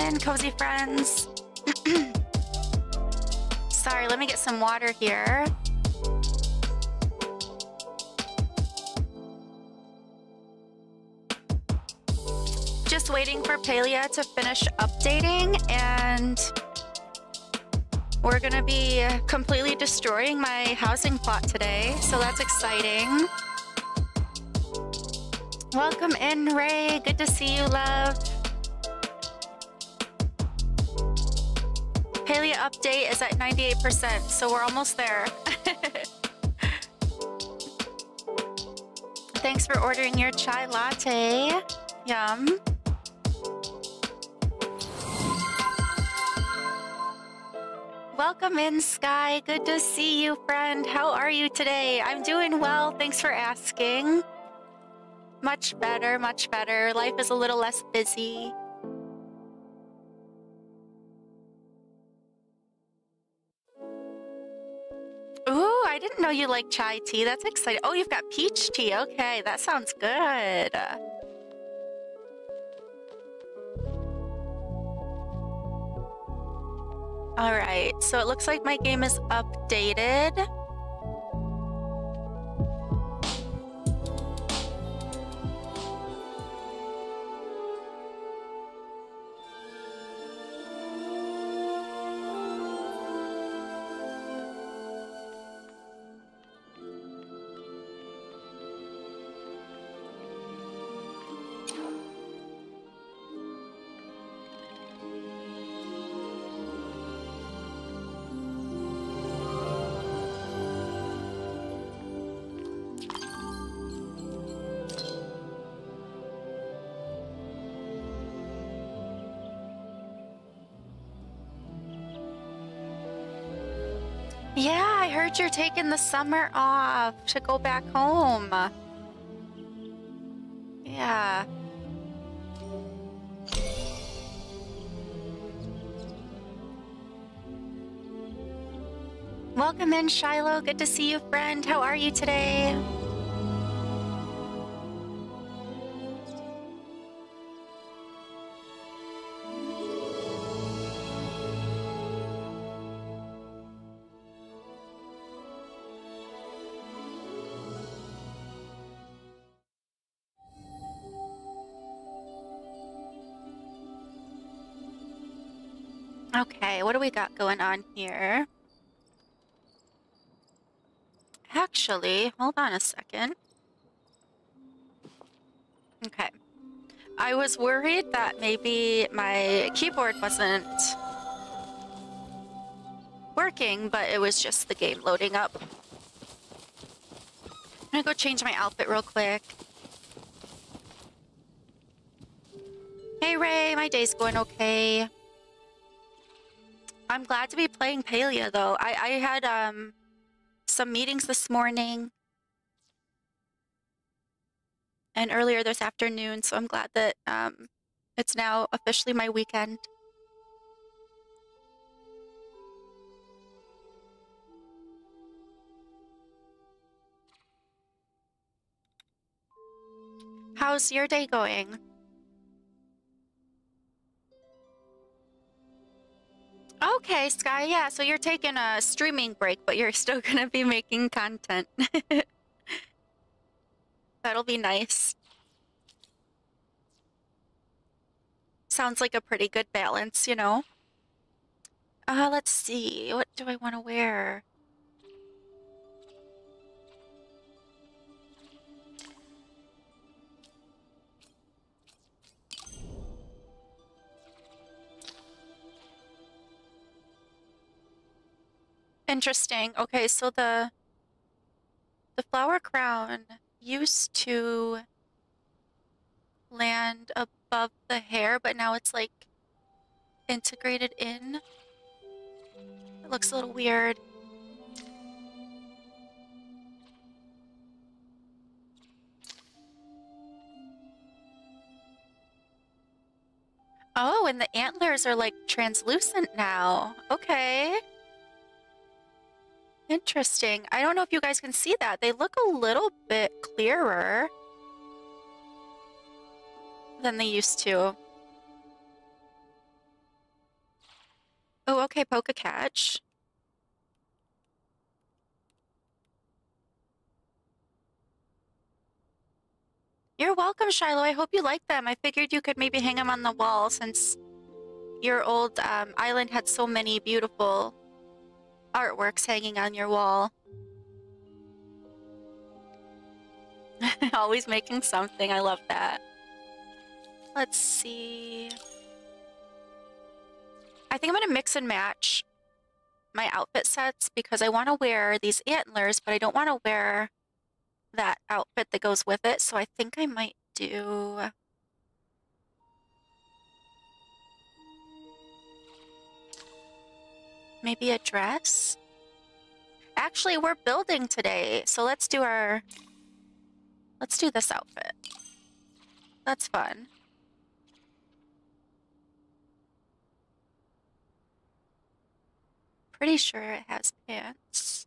Welcome in, cozy friends. Sorry, let me get some water here. Just waiting for Palia to finish updating and we're gonna be completely destroying my housing plot today, so that's exciting. Welcome in, Ray. Good to see you, love. Update is at 98%, so we're almost there. Thanks for ordering your chai latte. Yum. Welcome in, Sky. Good to see you, friend. How are you today? I'm doing well. Thanks for asking. Much better, much better. Life is a little less busy. Know you like chai tea. That's exciting. Oh, you've got peach tea. Okay, that sounds good. All right, so it looks like my game is updated. Heard you're taking the summer off to go back home. Yeah. Welcome in, Shiloh. Good to see you, friend. How are you today? What do we got going on here? Actually, hold on a second. Okay. I was worried that maybe my keyboard wasn't working, but it was just the game loading up. I'm gonna go change my outfit real quick. Hey Ray, my day's going okay. I'm glad to be playing Palia though. I, I had um some meetings this morning and earlier this afternoon, so I'm glad that um it's now officially my weekend. How's your day going? Okay, Sky, yeah, so you're taking a streaming break, but you're still gonna be making content. That'll be nice. Sounds like a pretty good balance, you know? Uh, let's see. What do I want to wear? Interesting. Okay, so the the flower crown used to land above the hair, but now it's like integrated in. It looks a little weird. Oh, and the antlers are like translucent now. Okay. Interesting. I don't know if you guys can see that. They look a little bit clearer than they used to. Oh, okay, poke a catch. You're welcome, Shiloh. I hope you like them. I figured you could maybe hang them on the wall since your old um, island had so many beautiful artworks hanging on your wall. Always making something. I love that. Let's see. I think I'm going to mix and match my outfit sets because I want to wear these antlers, but I don't want to wear that outfit that goes with it, so I think I might do... Maybe a dress? Actually, we're building today, so let's do our... Let's do this outfit. That's fun. Pretty sure it has pants.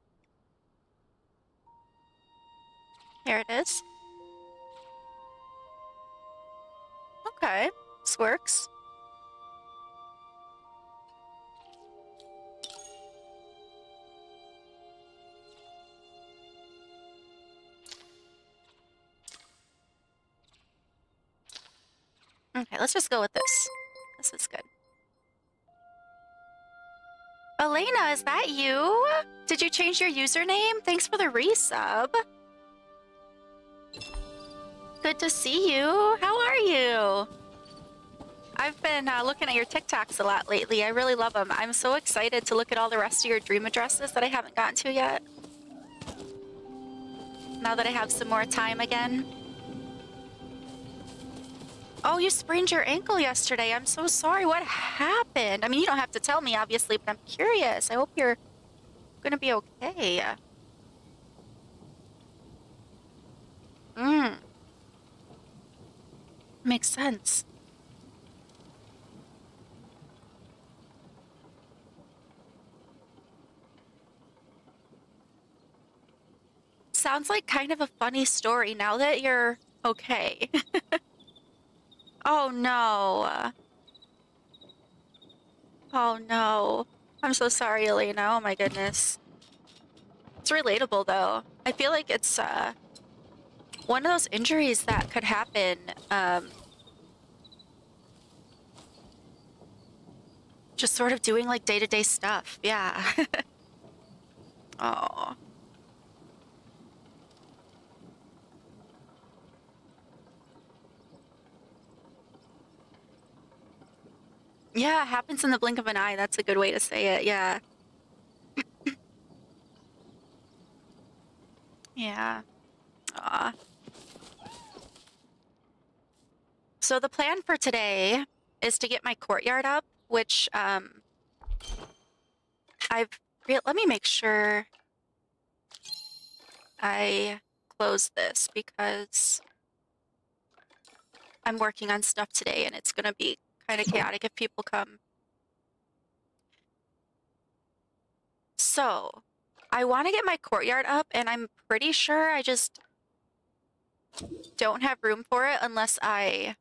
Here it is. Okay, this works. Okay, let's just go with this. This is good. Elena, is that you? Did you change your username? Thanks for the resub. Good to see you. How are you? I've been uh, looking at your TikToks a lot lately. I really love them. I'm so excited to look at all the rest of your dream addresses that I haven't gotten to yet. Now that I have some more time again. Oh, you sprained your ankle yesterday. I'm so sorry. What happened? I mean, you don't have to tell me, obviously, but I'm curious. I hope you're gonna be okay. Hmm. Makes sense. Sounds like kind of a funny story now that you're okay. oh no. Oh no. I'm so sorry, Elena. Oh my goodness. It's relatable though. I feel like it's uh one of those injuries that could happen um, just sort of doing like day-to-day -day stuff yeah oh yeah happens in the blink of an eye. That's a good way to say it yeah. Yeah. Aw. So the plan for today is to get my courtyard up, which um, I've... Let me make sure I close this because I'm working on stuff today and it's going to be kind of chaotic if people come. So, I want to get my courtyard up and I'm pretty sure I just don't have room for it unless I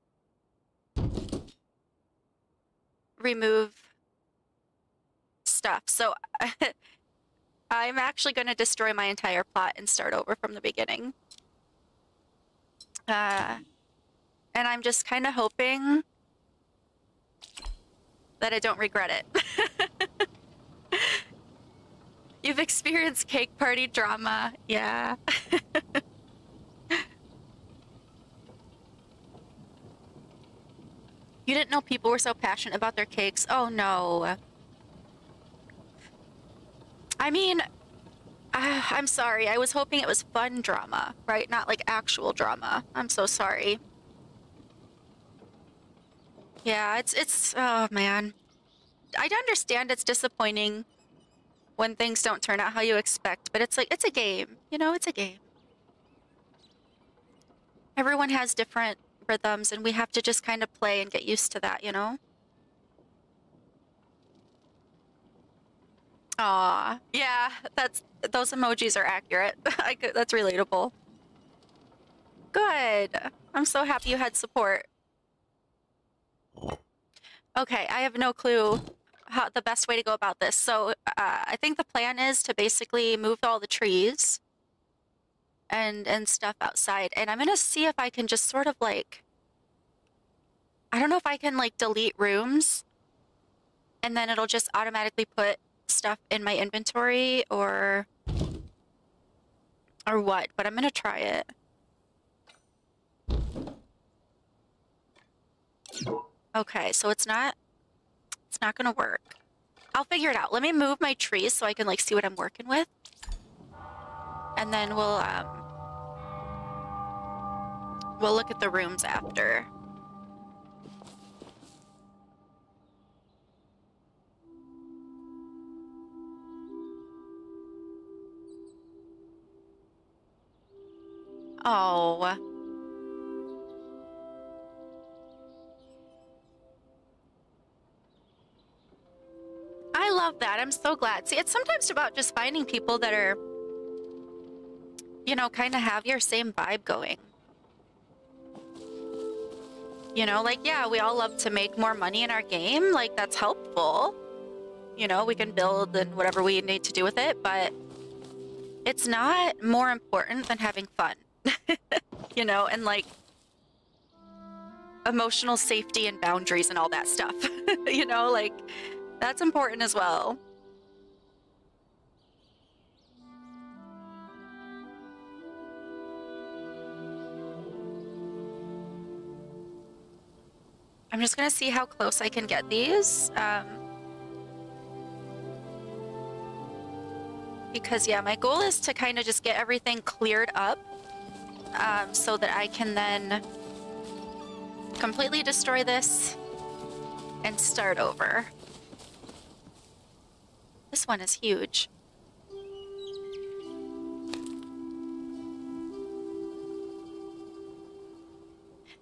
remove stuff. So I'm actually going to destroy my entire plot and start over from the beginning. Uh, and I'm just kind of hoping that I don't regret it. You've experienced cake party drama. Yeah. You didn't know people were so passionate about their cakes? Oh no. I mean, uh, I'm sorry. I was hoping it was fun drama, right? Not like actual drama. I'm so sorry. Yeah, it's, it's, oh man. I understand it's disappointing when things don't turn out how you expect, but it's like, it's a game. You know, it's a game. Everyone has different rhythms and we have to just kind of play and get used to that, you know? Aw, yeah, that's those emojis are accurate. I could, that's relatable. Good. I'm so happy you had support. Okay, I have no clue how the best way to go about this. So uh, I think the plan is to basically move all the trees and and stuff outside, and I'm gonna see if I can just sort of like I don't know if I can like delete rooms and then it'll just automatically put stuff in my inventory or or what, but I'm gonna try it. Okay, so it's not it's not gonna work. I'll figure it out. Let me move my trees so I can like see what I'm working with. And then we'll um we'll look at the rooms after. Oh. I love that. I'm so glad. See, it's sometimes about just finding people that are, you know, kind of have your same vibe going. You know, like, yeah, we all love to make more money in our game. Like, that's helpful. You know, we can build and whatever we need to do with it, but it's not more important than having fun. you know, and like emotional safety and boundaries and all that stuff. you know, like that's important as well. I'm just gonna see how close I can get these. Um, because yeah, my goal is to kind of just get everything cleared up um, so that I can then completely destroy this and start over. This one is huge.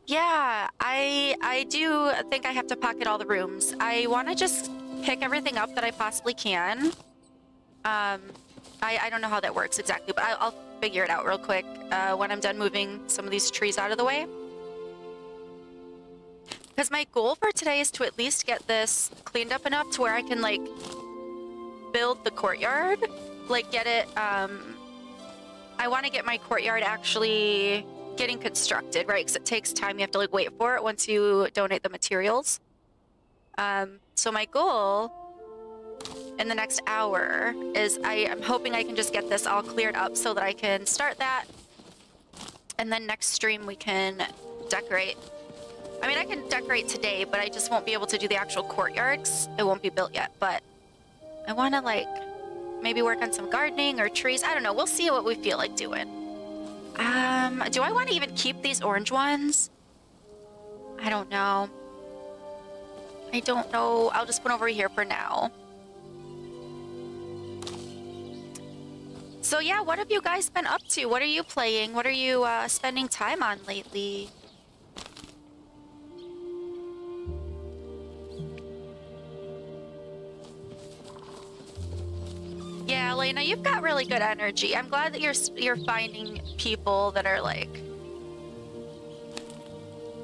Yeah, I I do think I have to pocket all the rooms. I want to just pick everything up that I possibly can. Um, I, I don't know how that works exactly, but I, I'll figure it out real quick uh, when I'm done moving some of these trees out of the way. Because my goal for today is to at least get this cleaned up enough to where I can, like, build the courtyard. Like, get it, um... I want to get my courtyard actually getting constructed, right? Because it takes time. You have to, like, wait for it once you donate the materials. Um, so my goal in the next hour is I am hoping I can just get this all cleared up so that I can start that. And then next stream we can decorate. I mean, I can decorate today, but I just won't be able to do the actual courtyards. It won't be built yet, but I want to like maybe work on some gardening or trees. I don't know. We'll see what we feel like doing. Um, do I want to even keep these orange ones? I don't know. I don't know. I'll just put over here for now. So yeah, what have you guys been up to? What are you playing? What are you uh, spending time on lately? Yeah, Elena, you've got really good energy. I'm glad that you're you're finding people that are like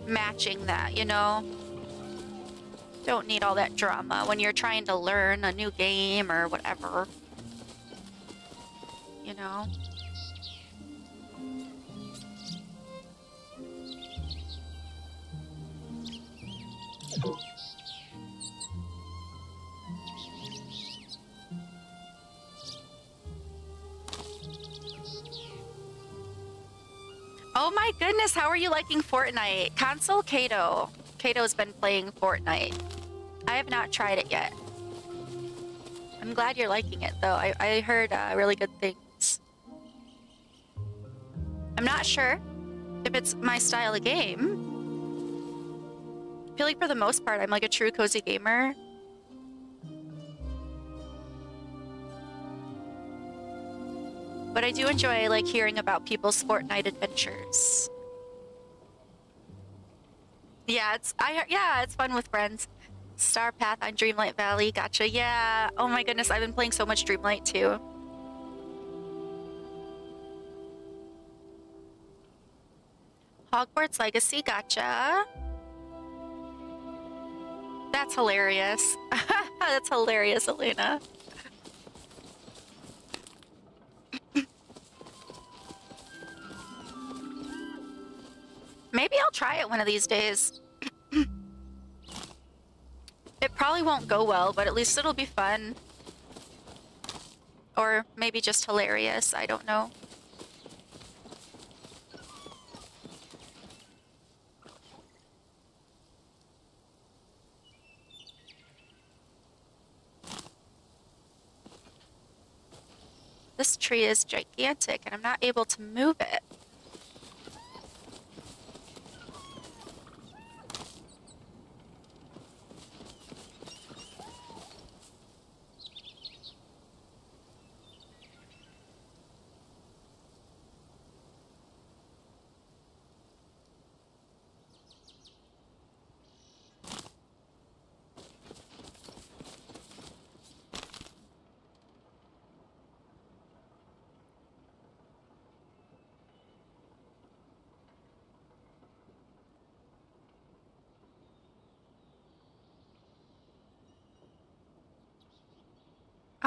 matching that, you know? Don't need all that drama when you're trying to learn a new game or whatever you know? Oh my goodness, how are you liking Fortnite? Console Kato. Kato's been playing Fortnite. I have not tried it yet. I'm glad you're liking it, though. I, I heard uh, really good things. I'm not sure if it's my style of game. I feel like for the most part, I'm like a true cozy gamer. But I do enjoy like hearing about people's Fortnite adventures. Yeah, it's I yeah, it's fun with friends. Star Path on Dreamlight Valley, gotcha. Yeah. Oh my goodness, I've been playing so much Dreamlight too. Hogwarts Legacy, gotcha. That's hilarious. That's hilarious, Elena. Maybe I'll try it one of these days. it probably won't go well, but at least it'll be fun. Or maybe just hilarious, I don't know. This tree is gigantic and I'm not able to move it.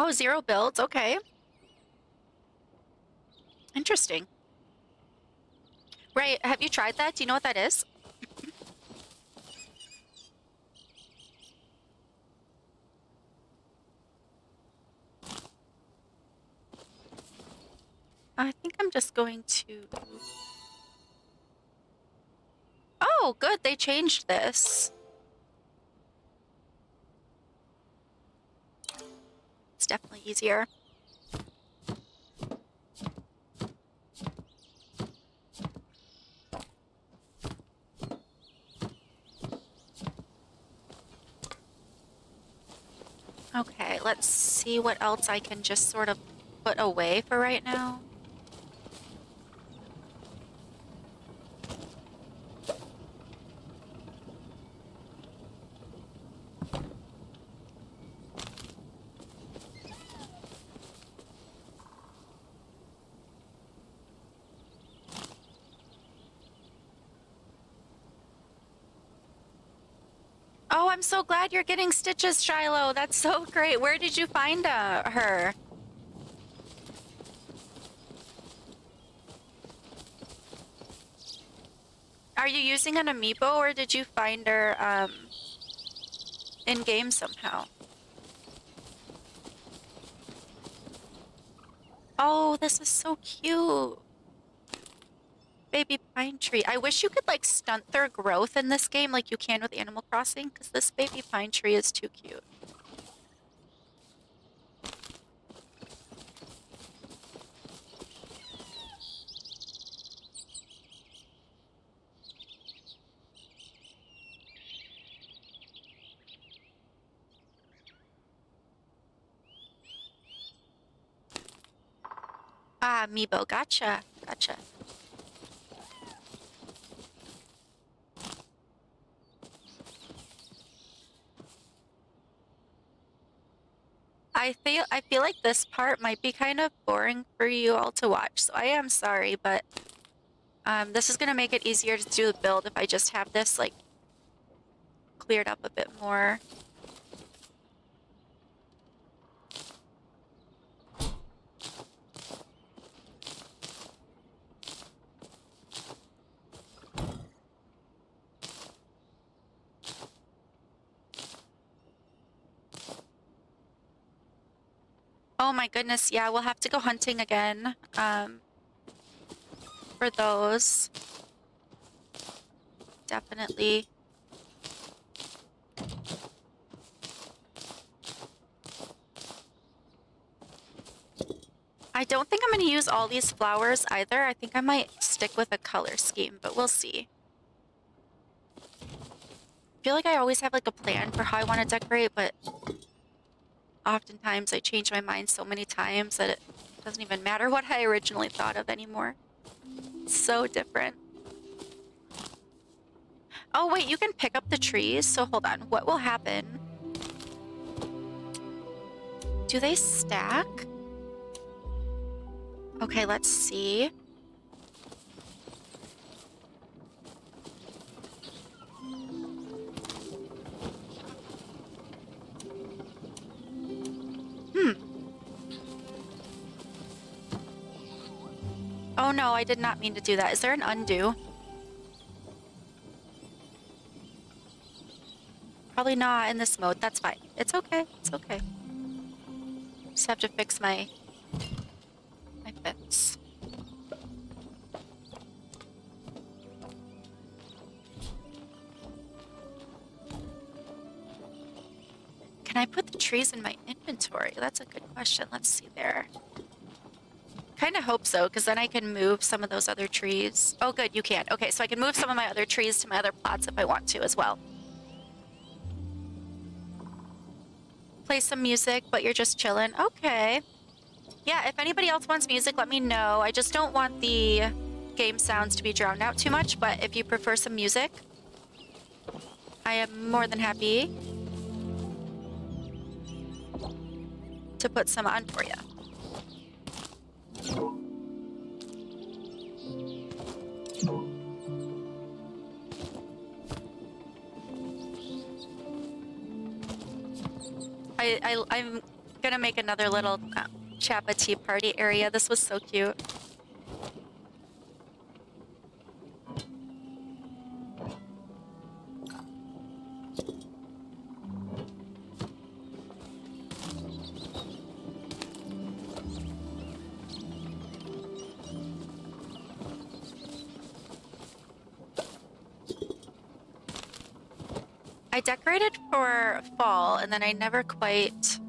Oh, zero builds. Okay. Interesting. Right. Have you tried that? Do you know what that is? I think I'm just going to... Oh, good. They changed this. Definitely easier. Okay, let's see what else I can just sort of put away for right now. I'm so glad you're getting stitches, Shiloh. That's so great. Where did you find uh, her? Are you using an amiibo or did you find her um, in-game somehow? Oh, this is so cute baby pine tree. I wish you could like stunt their growth in this game like you can with Animal Crossing because this baby pine tree is too cute. Ah, Meebo, gotcha, gotcha. I feel I feel like this part might be kind of boring for you all to watch, so I am sorry, but um, this is gonna make it easier to do the build if I just have this like cleared up a bit more. Oh my goodness, yeah, we'll have to go hunting again. Um, for those. Definitely. I don't think I'm going to use all these flowers either. I think I might stick with a color scheme, but we'll see. I feel like I always have like a plan for how I want to decorate, but oftentimes I change my mind so many times that it doesn't even matter what I originally thought of anymore. It's so different. Oh, wait, you can pick up the trees. So hold on. What will happen? Do they stack? Okay, let's see. Oh no, I did not mean to do that. Is there an undo? Probably not in this mode. That's fine. It's okay. It's okay. Just have to fix my my fence. Can I put the trees in my inventory? That's a good question. Let's see there. Kind of hope so, because then I can move some of those other trees. Oh, good, you can. Okay, so I can move some of my other trees to my other plots if I want to as well. Play some music, but you're just chilling. Okay. Yeah, if anybody else wants music, let me know. I just don't want the game sounds to be drowned out too much, but if you prefer some music, I am more than happy to put some on for you. I, I, I'm gonna make another little uh, Chapaa tea party area. This was so cute. I decorated for fall and then I never quite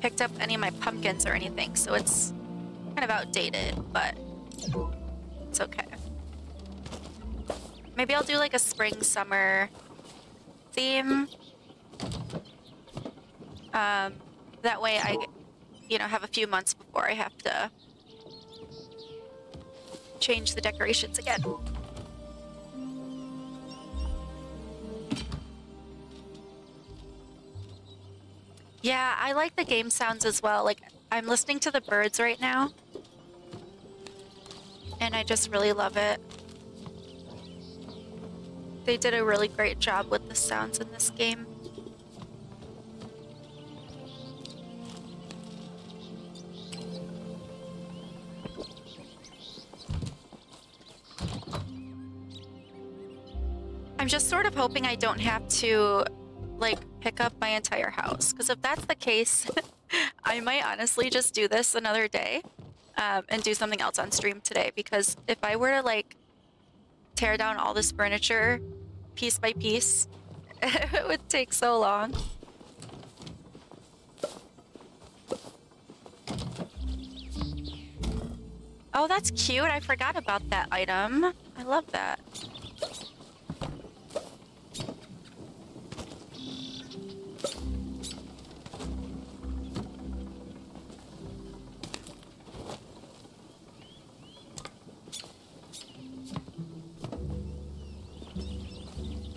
picked up any of my pumpkins or anything, so it's kind of outdated, but it's okay. Maybe I'll do like a spring summer theme. Um, that way I, you know, have a few months before I have to change the decorations again. Yeah, I like the game sounds as well. Like, I'm listening to the birds right now. And I just really love it. They did a really great job with the sounds in this game. I'm just sort of hoping I don't have to like pick up my entire house. Because if that's the case, I might honestly just do this another day um, and do something else on stream today. Because if I were to like tear down all this furniture piece by piece, it would take so long. Oh, that's cute. I forgot about that item. I love that.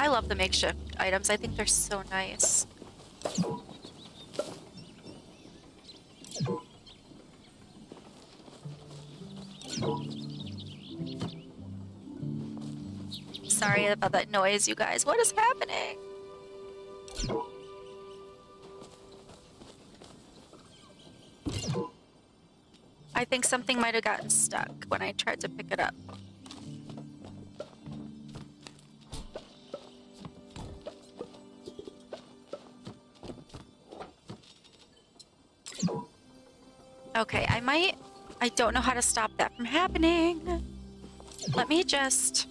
I love the makeshift items. I think they're so nice. Sorry about that noise, you guys. What is happening? I think something might have gotten stuck when I tried to pick it up. Okay, I might... I don't know how to stop that from happening. Let me just...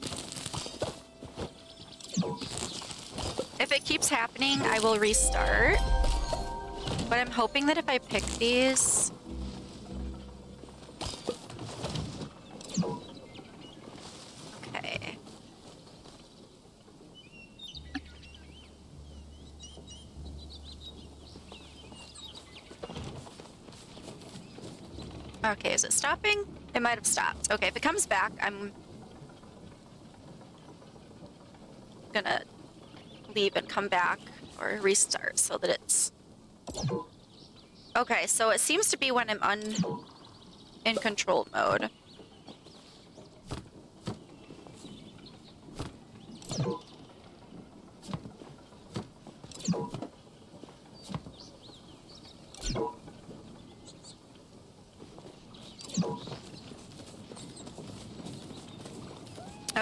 If it keeps happening, I will restart. But I'm hoping that if I pick these... Okay. Okay, is it stopping? It might have stopped. Okay, if it comes back, I'm gonna leave and come back or restart so that it's... Okay, so it seems to be when I'm un... in control mode.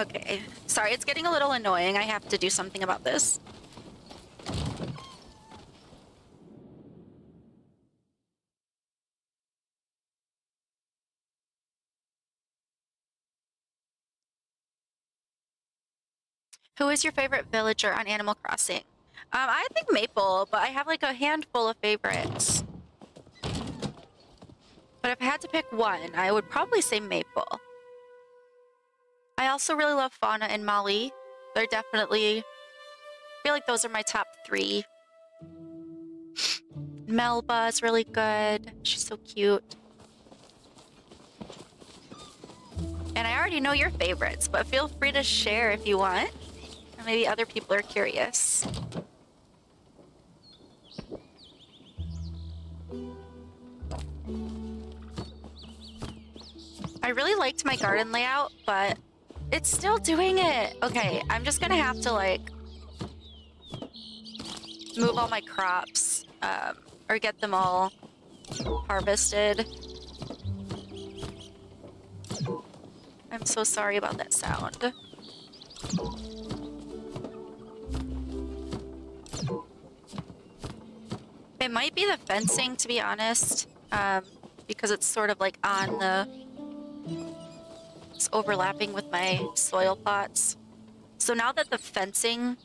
Okay. Sorry, it's getting a little annoying. I have to do something about this. Who is your favorite villager on Animal Crossing? Um, I think Maple, but I have like a handful of favorites. But if I had to pick one, I would probably say Maple. I also really love Fauna and Molly. They're definitely... I feel like those are my top three. Melba is really good. She's so cute. And I already know your favorites, but feel free to share if you want. Maybe other people are curious. I really liked my garden layout, but it's still doing it. Okay, I'm just gonna have to like move all my crops um, or get them all harvested. I'm so sorry about that sound. It might be the fencing, to be honest, um, because it's sort of like on the it's overlapping with my soil plots. So now that the fencing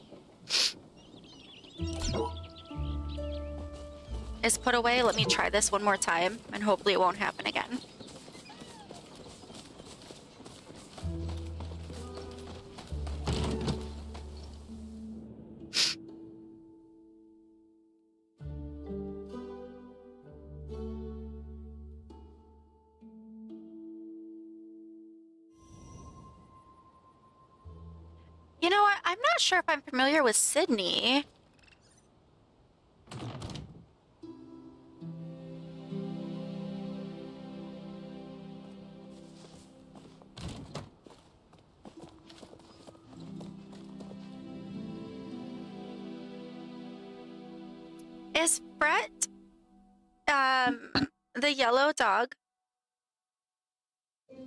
is put away, let me try this one more time, and hopefully it won't happen again. I'm not sure if I'm familiar with Sydney. Is Brett um the yellow dog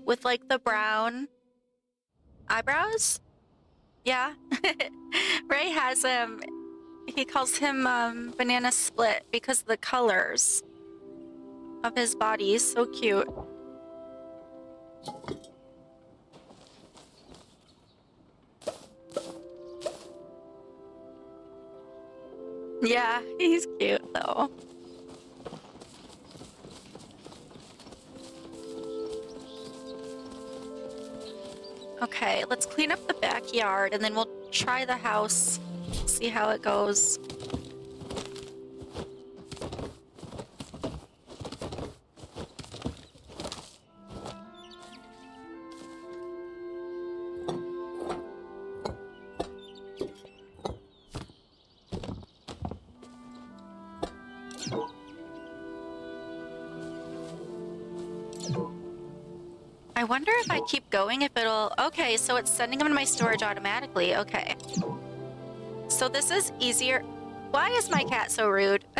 with like the brown eyebrows? Yeah. Ray has him. He calls him um, Banana Split because of the colors of his body is so cute. Yeah, he's cute though. Okay, let's clean up the backyard and then we'll try the house, see how it goes. Wonder if I keep going if it'll... Okay, so it's sending them to my storage automatically. Okay. So this is easier... Why is my cat so rude?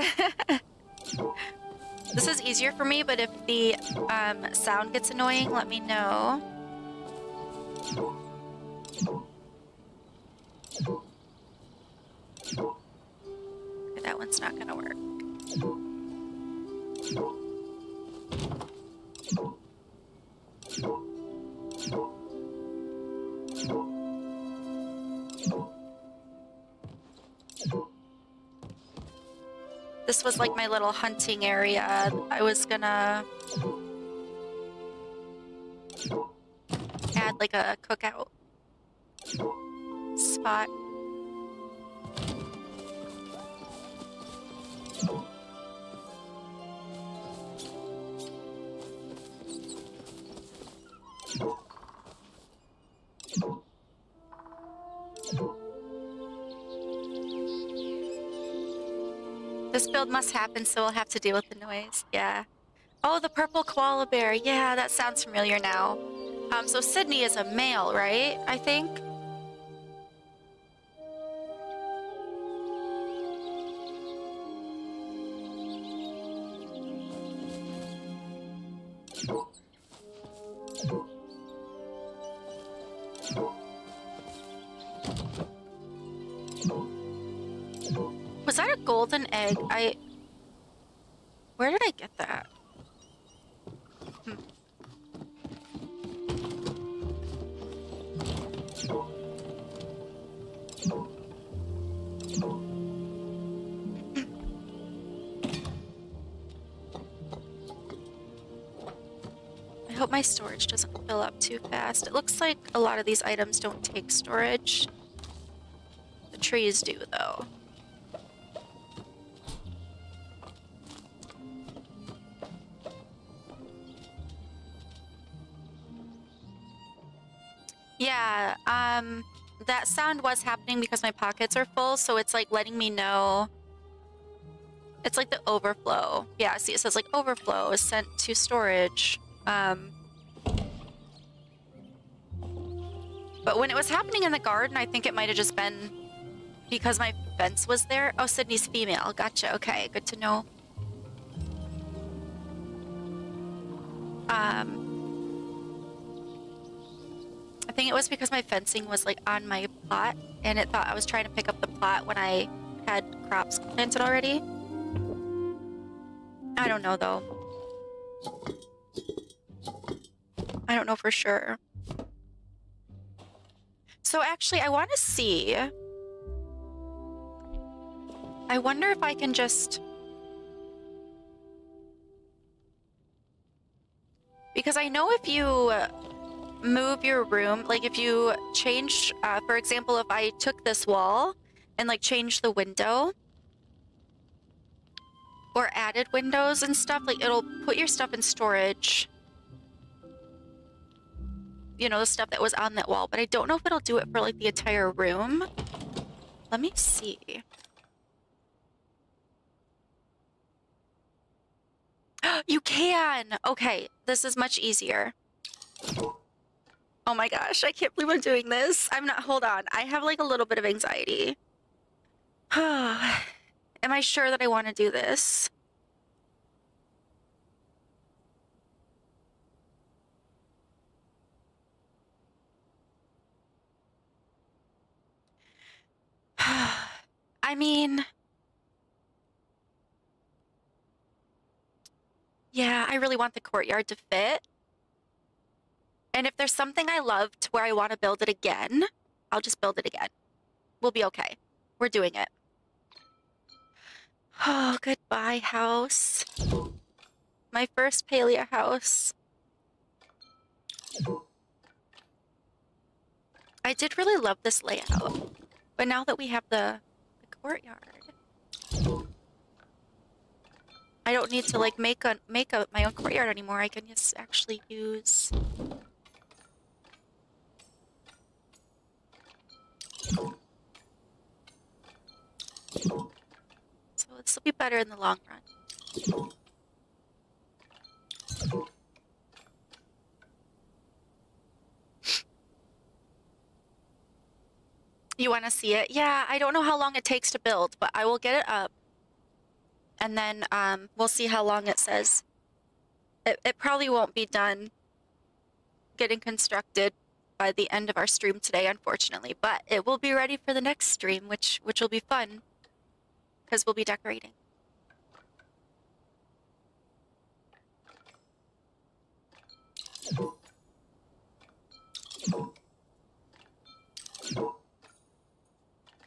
this is easier for me, but if the um, sound gets annoying, let me know. Okay, that one's not gonna work. My little hunting area. I was gonna add like a cookout spot. must happen, so we'll have to deal with the noise. Yeah. Oh, the purple koala bear. Yeah, that sounds familiar now. Um, so Sydney is a male, right? I think. Was that a golden egg? I fast. It looks like a lot of these items don't take storage. The trees do, though. Yeah, um, that sound was happening because my pockets are full, so it's like letting me know. It's like the overflow. Yeah, see, it says like overflow is sent to storage. Um, but when it was happening in the garden, I think it might have just been because my fence was there. Oh, Sydney's female. Gotcha. Okay, good to know. Um, I think it was because my fencing was like on my plot and it thought I was trying to pick up the plot when I had crops planted already. I don't know though. I don't know for sure. So actually, I want to see. I wonder if I can just. Because I know if you move your room, like if you change, uh, for example, if I took this wall and like changed the window or added windows and stuff, like it'll put your stuff in storage. You know, the stuff that was on that wall, but I don't know if it'll do it for like the entire room. Let me see. you can! Okay, this is much easier. Oh my gosh, I can't believe I'm doing this. I'm not, hold on. I have like a little bit of anxiety. Am I sure that I want to do this? I mean... Yeah, I really want the courtyard to fit. And if there's something I love to where I want to build it again, I'll just build it again. We'll be okay. We're doing it. Oh, goodbye, house. My first Palia house. I did really love this layout. But now that we have the, the courtyard, I don't need to like make a make a my own courtyard anymore. I can just actually use So this will be better in the long run. You want to see it? Yeah, I don't know how long it takes to build, but I will get it up. And then um, we'll see how long it says. It, it probably won't be done getting constructed by the end of our stream today, unfortunately, but it will be ready for the next stream, which which will be fun because we'll be decorating.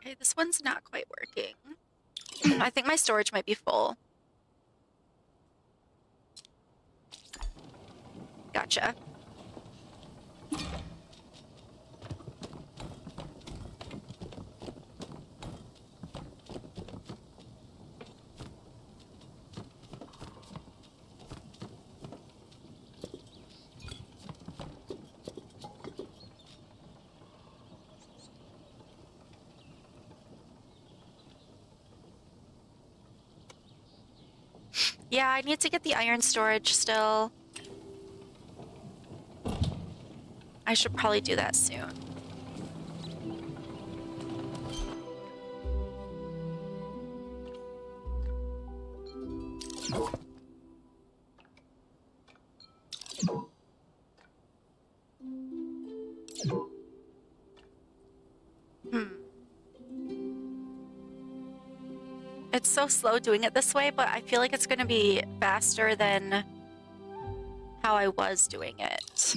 Okay, this one's not quite working. Hmm. I think my storage might be full. Gotcha. Yeah, I need to get the iron storage still. I should probably do that soon. So slow doing it this way, but I feel like it's going to be faster than how I was doing it.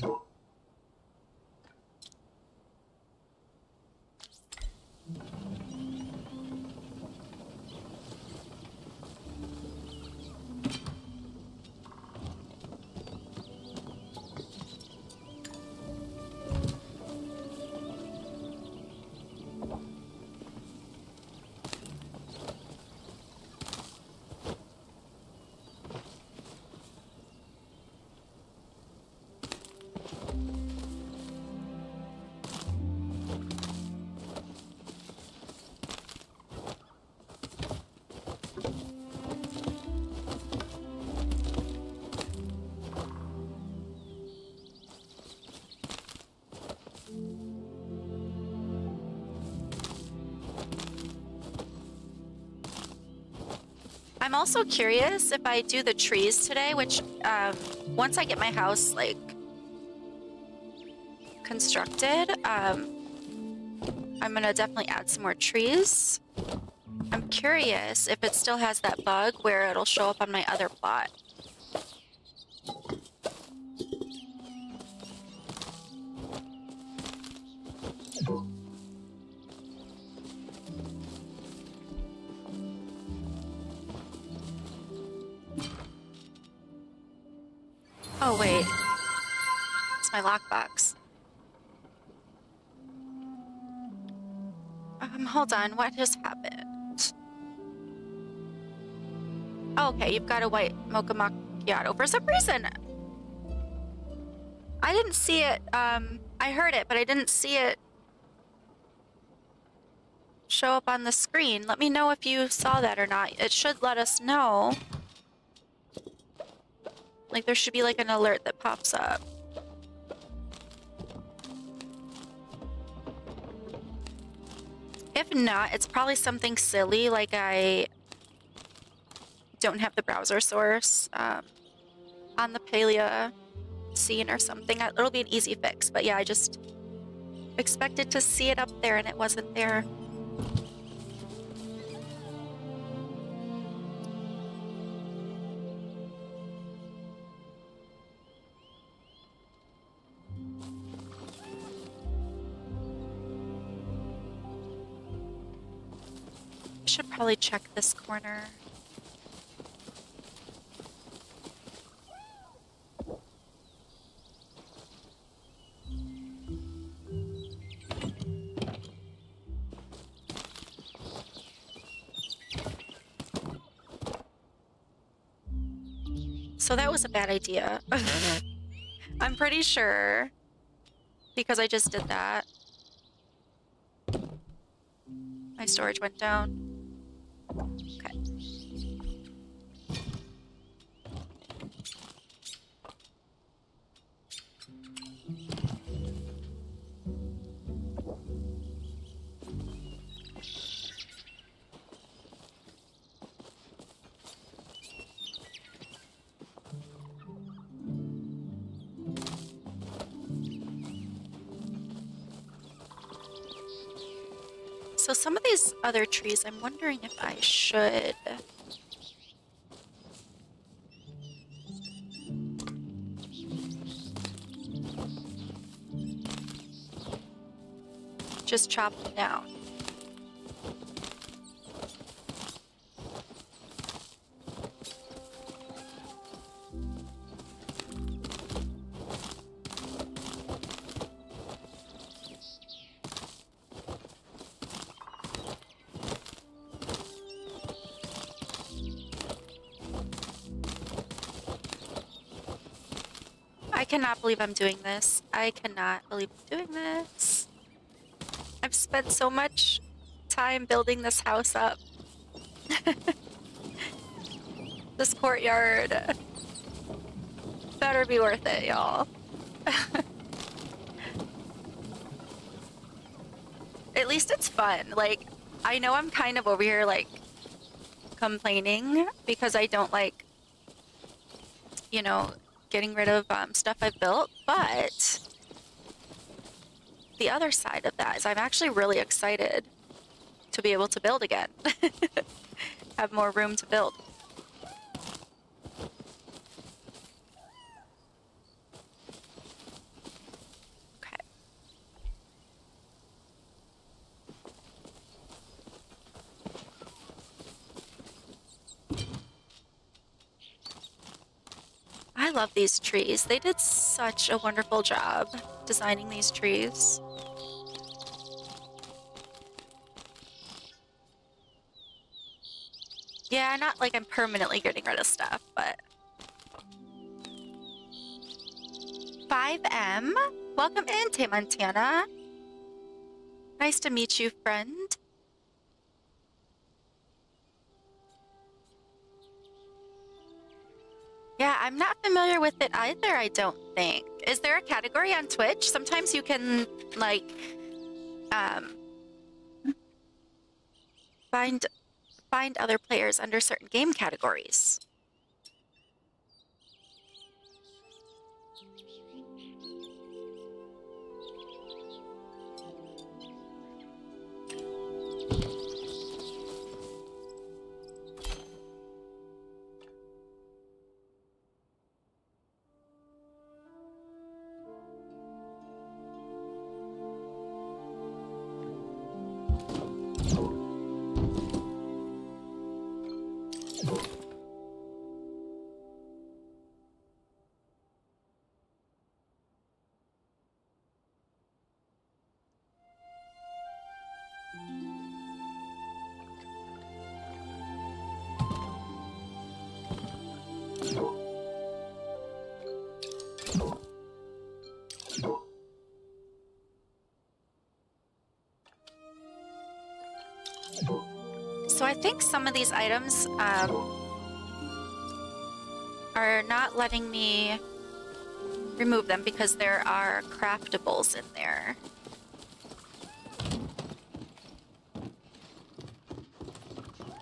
I'm also curious if I do the trees today, which um, once I get my house like constructed, um, I'm gonna definitely add some more trees. I'm curious if it still has that bug where it'll show up on my other plot. Hold on. What just happened? Oh, okay, you've got a white mocha macchiato. For some reason, I didn't see it. Um, I heard it, but I didn't see it show up on the screen. Let me know if you saw that or not. It should let us know. Like there should be like an alert that pops up. If not, it's probably something silly like I don't have the browser source um, on the Palia scene or something. It'll be an easy fix, but yeah, I just expected to see it up there and it wasn't there. Probably check this corner. So that was a bad idea. I'm pretty sure because I just did that. My storage went down. So these other trees, I'm wondering if I should... Just chop them down. Cannot believe I'm doing this. I cannot believe I'm doing this. I've spent so much time building this house up. this courtyard better be worth it, y'all. At least it's fun. Like, I know I'm kind of over here, like, complaining because I don't like, you know, getting rid of um, stuff I've built, but the other side of that is I'm actually really excited to be able to build again. have more room to build. Love these trees. They did such a wonderful job designing these trees. Yeah, not like I'm permanently getting rid of stuff, but... 5M? Welcome in, Tay Montana. Nice to meet you, friend. Familiar with it either, I don't think. Is there a category on Twitch? Sometimes you can, like, um, find find other players under certain game categories. Think some of these items um, are not letting me remove them because there are craftables in there.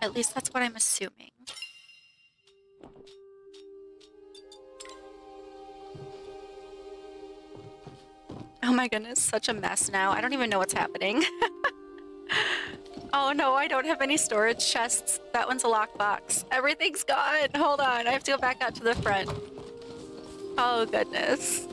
At least that's what I'm assuming. Oh my goodness, such a mess now. I don't even know what's happening. oh no, I don't have any storage chests. That one's a lockbox. Everything's gone. Hold on, I have to go back out to the front. Oh goodness.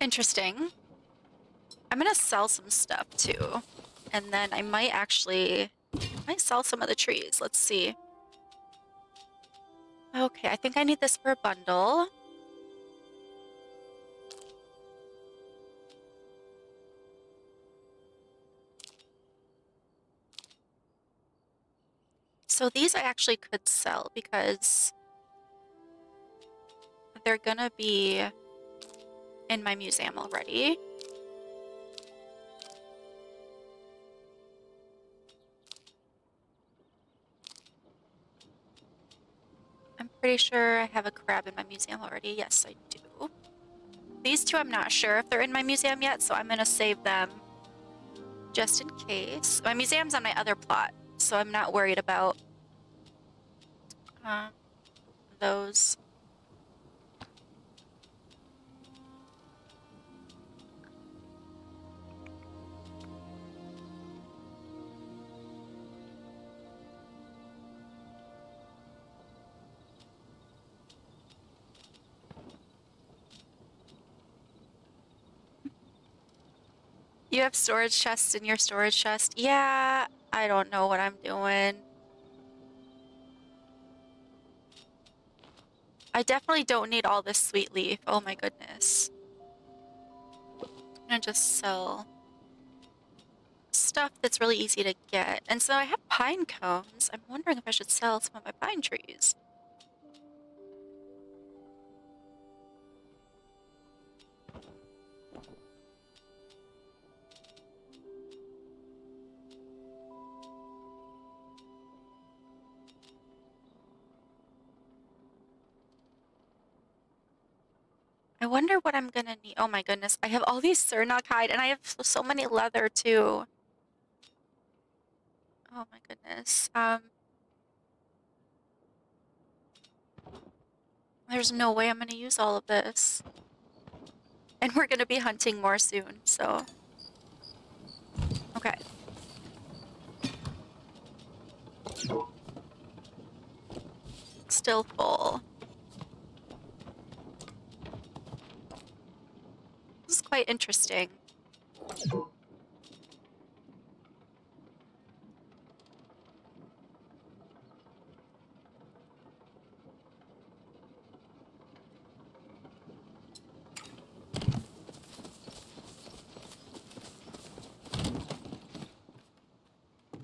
Interesting. I'm gonna sell some stuff too. And then I might actually I might sell some of the trees. Let's see. Okay, I think I need this for a bundle. So these I actually could sell because they're gonna be in my museum already. Pretty sure I have a crab in my museum already. Yes, I do. These two I'm not sure if they're in my museum yet, so I'm going to save them just in case. My museum's on my other plot, so I'm not worried about uh, those. You have storage chests in your storage chest? Yeah, I don't know what I'm doing. I definitely don't need all this sweet leaf. Oh my goodness. I'm gonna just sell stuff that's really easy to get. And so I have pine cones. I'm wondering if I should sell some of my pine trees. I wonder what I'm gonna need. Oh my goodness, I have all these Sernuk hide and I have so many leather too. Oh my goodness. Um, there's no way I'm gonna use all of this. And we're gonna be hunting more soon, so. Okay. Still full. This is quite interesting.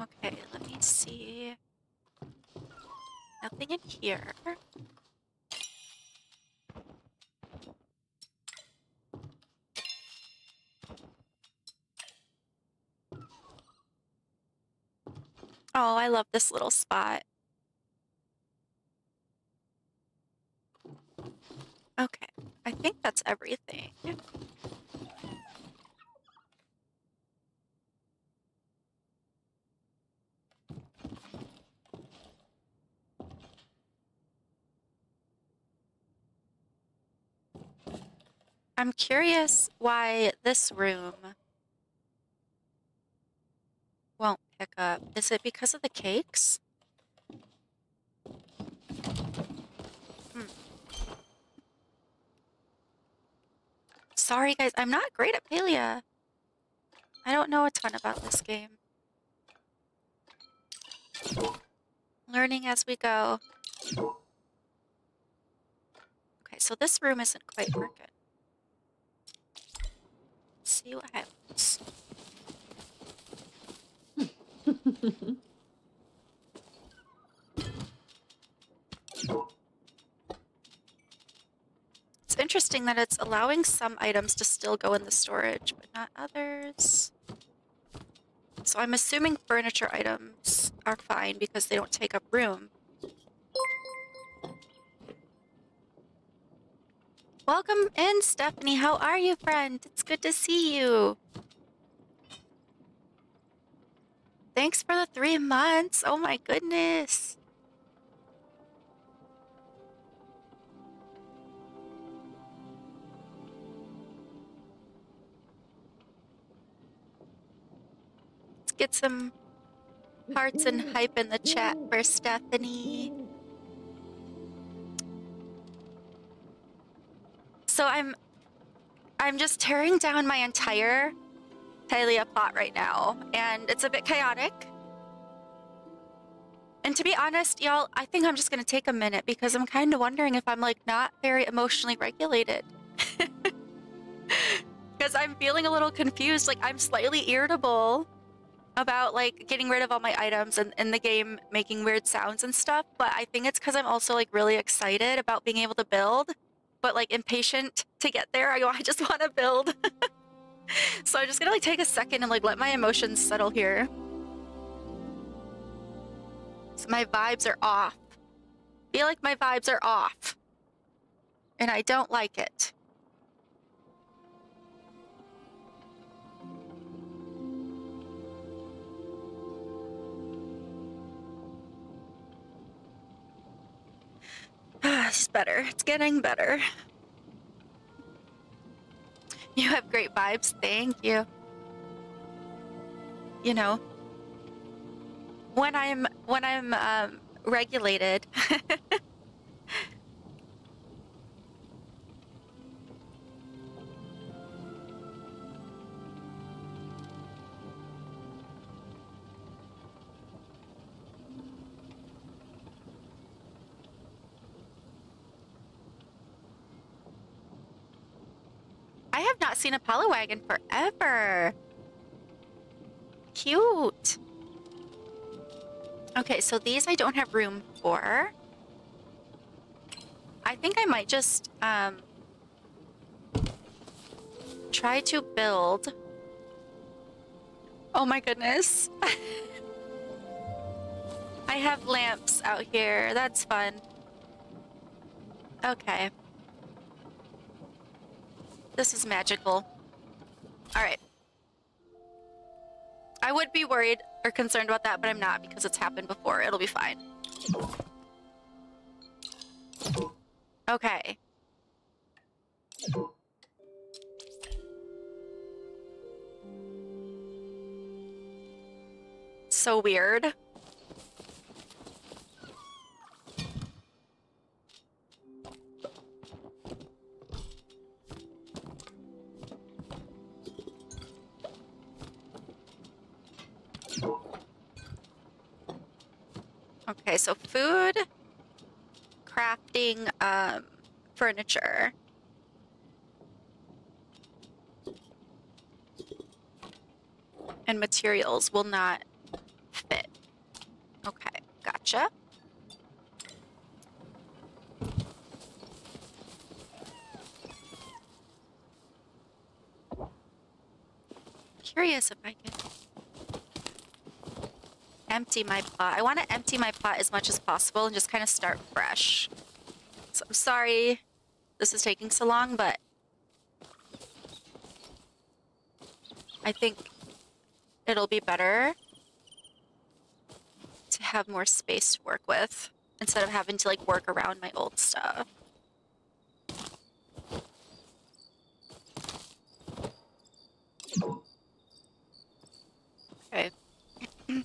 Okay, let me see. Nothing in here. Oh, I love this little spot. Okay, I think that's everything. I'm curious why this room won't pick up. Is it because of the cakes? Hmm. Sorry guys, I'm not great at Palia. I don't know a ton about this game. Learning as we go. Okay, so this room isn't quite working see what happens. it's interesting that it's allowing some items to still go in the storage, but not others. So I'm assuming furniture items are fine because they don't take up room. Welcome in, Stephanie. How are you, friend? It's good to see you. Thanks for the three months. Oh my goodness. Let's get some hearts and hype in the chat for Stephanie. So I'm I'm just tearing down my entire Palia plot right now, and it's a bit chaotic. And to be honest, y'all, I think I'm just gonna take a minute because I'm kind of wondering if I'm like not very emotionally regulated. Because I'm feeling a little confused, like I'm slightly irritable about like getting rid of all my items and in the game making weird sounds and stuff, but I think it's because I'm also like really excited about being able to build but like impatient to get there. I, I just want to build. so I'm just gonna like take a second and like let my emotions settle here. So my vibes are off. I feel like my vibes are off. And I don't like it. it's better. It's getting better. You have great vibes. Thank you. You know, when I'm when I'm um, regulated. have not seen a Poliwagon forever. Cute. Okay, so these I don't have room for. I think I might just um, try to build. Oh my goodness. I have lamps out here. That's fun. Okay. This is magical. Alright. I would be worried or concerned about that, but I'm not because it's happened before. It'll be fine. Okay. So weird. Okay, so food, crafting, um, furniture. And materials will not fit. Okay, gotcha. Curious if I can empty my pot. I want to empty my pot as much as possible and just kind of start fresh. So I'm sorry this is taking so long, but I think it'll be better to have more space to work with instead of having to like work around my old stuff. Okay. I'm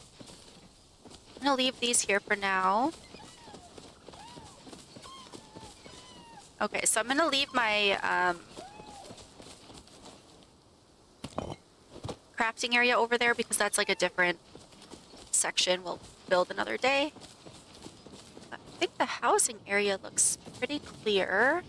gonna leave these here for now. Okay, so I'm gonna leave my um, crafting area over there because that's like a different section. We'll build another day. I think the housing area looks pretty clear.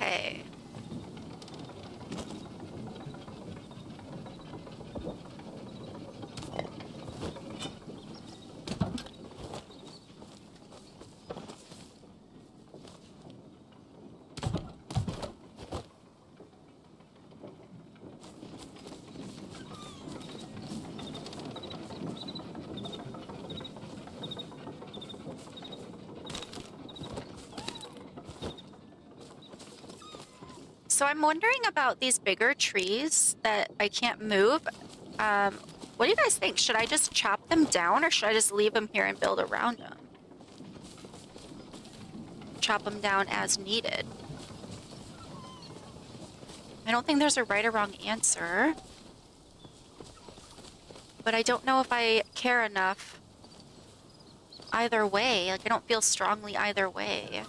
Okay. So I'm wondering about these bigger trees that I can't move. Um, what do you guys think? Should I just chop them down or should I just leave them here and build around them? Chop them down as needed. I don't think there's a right or wrong answer. But I don't know if I care enough either way. Like, I don't feel strongly either way.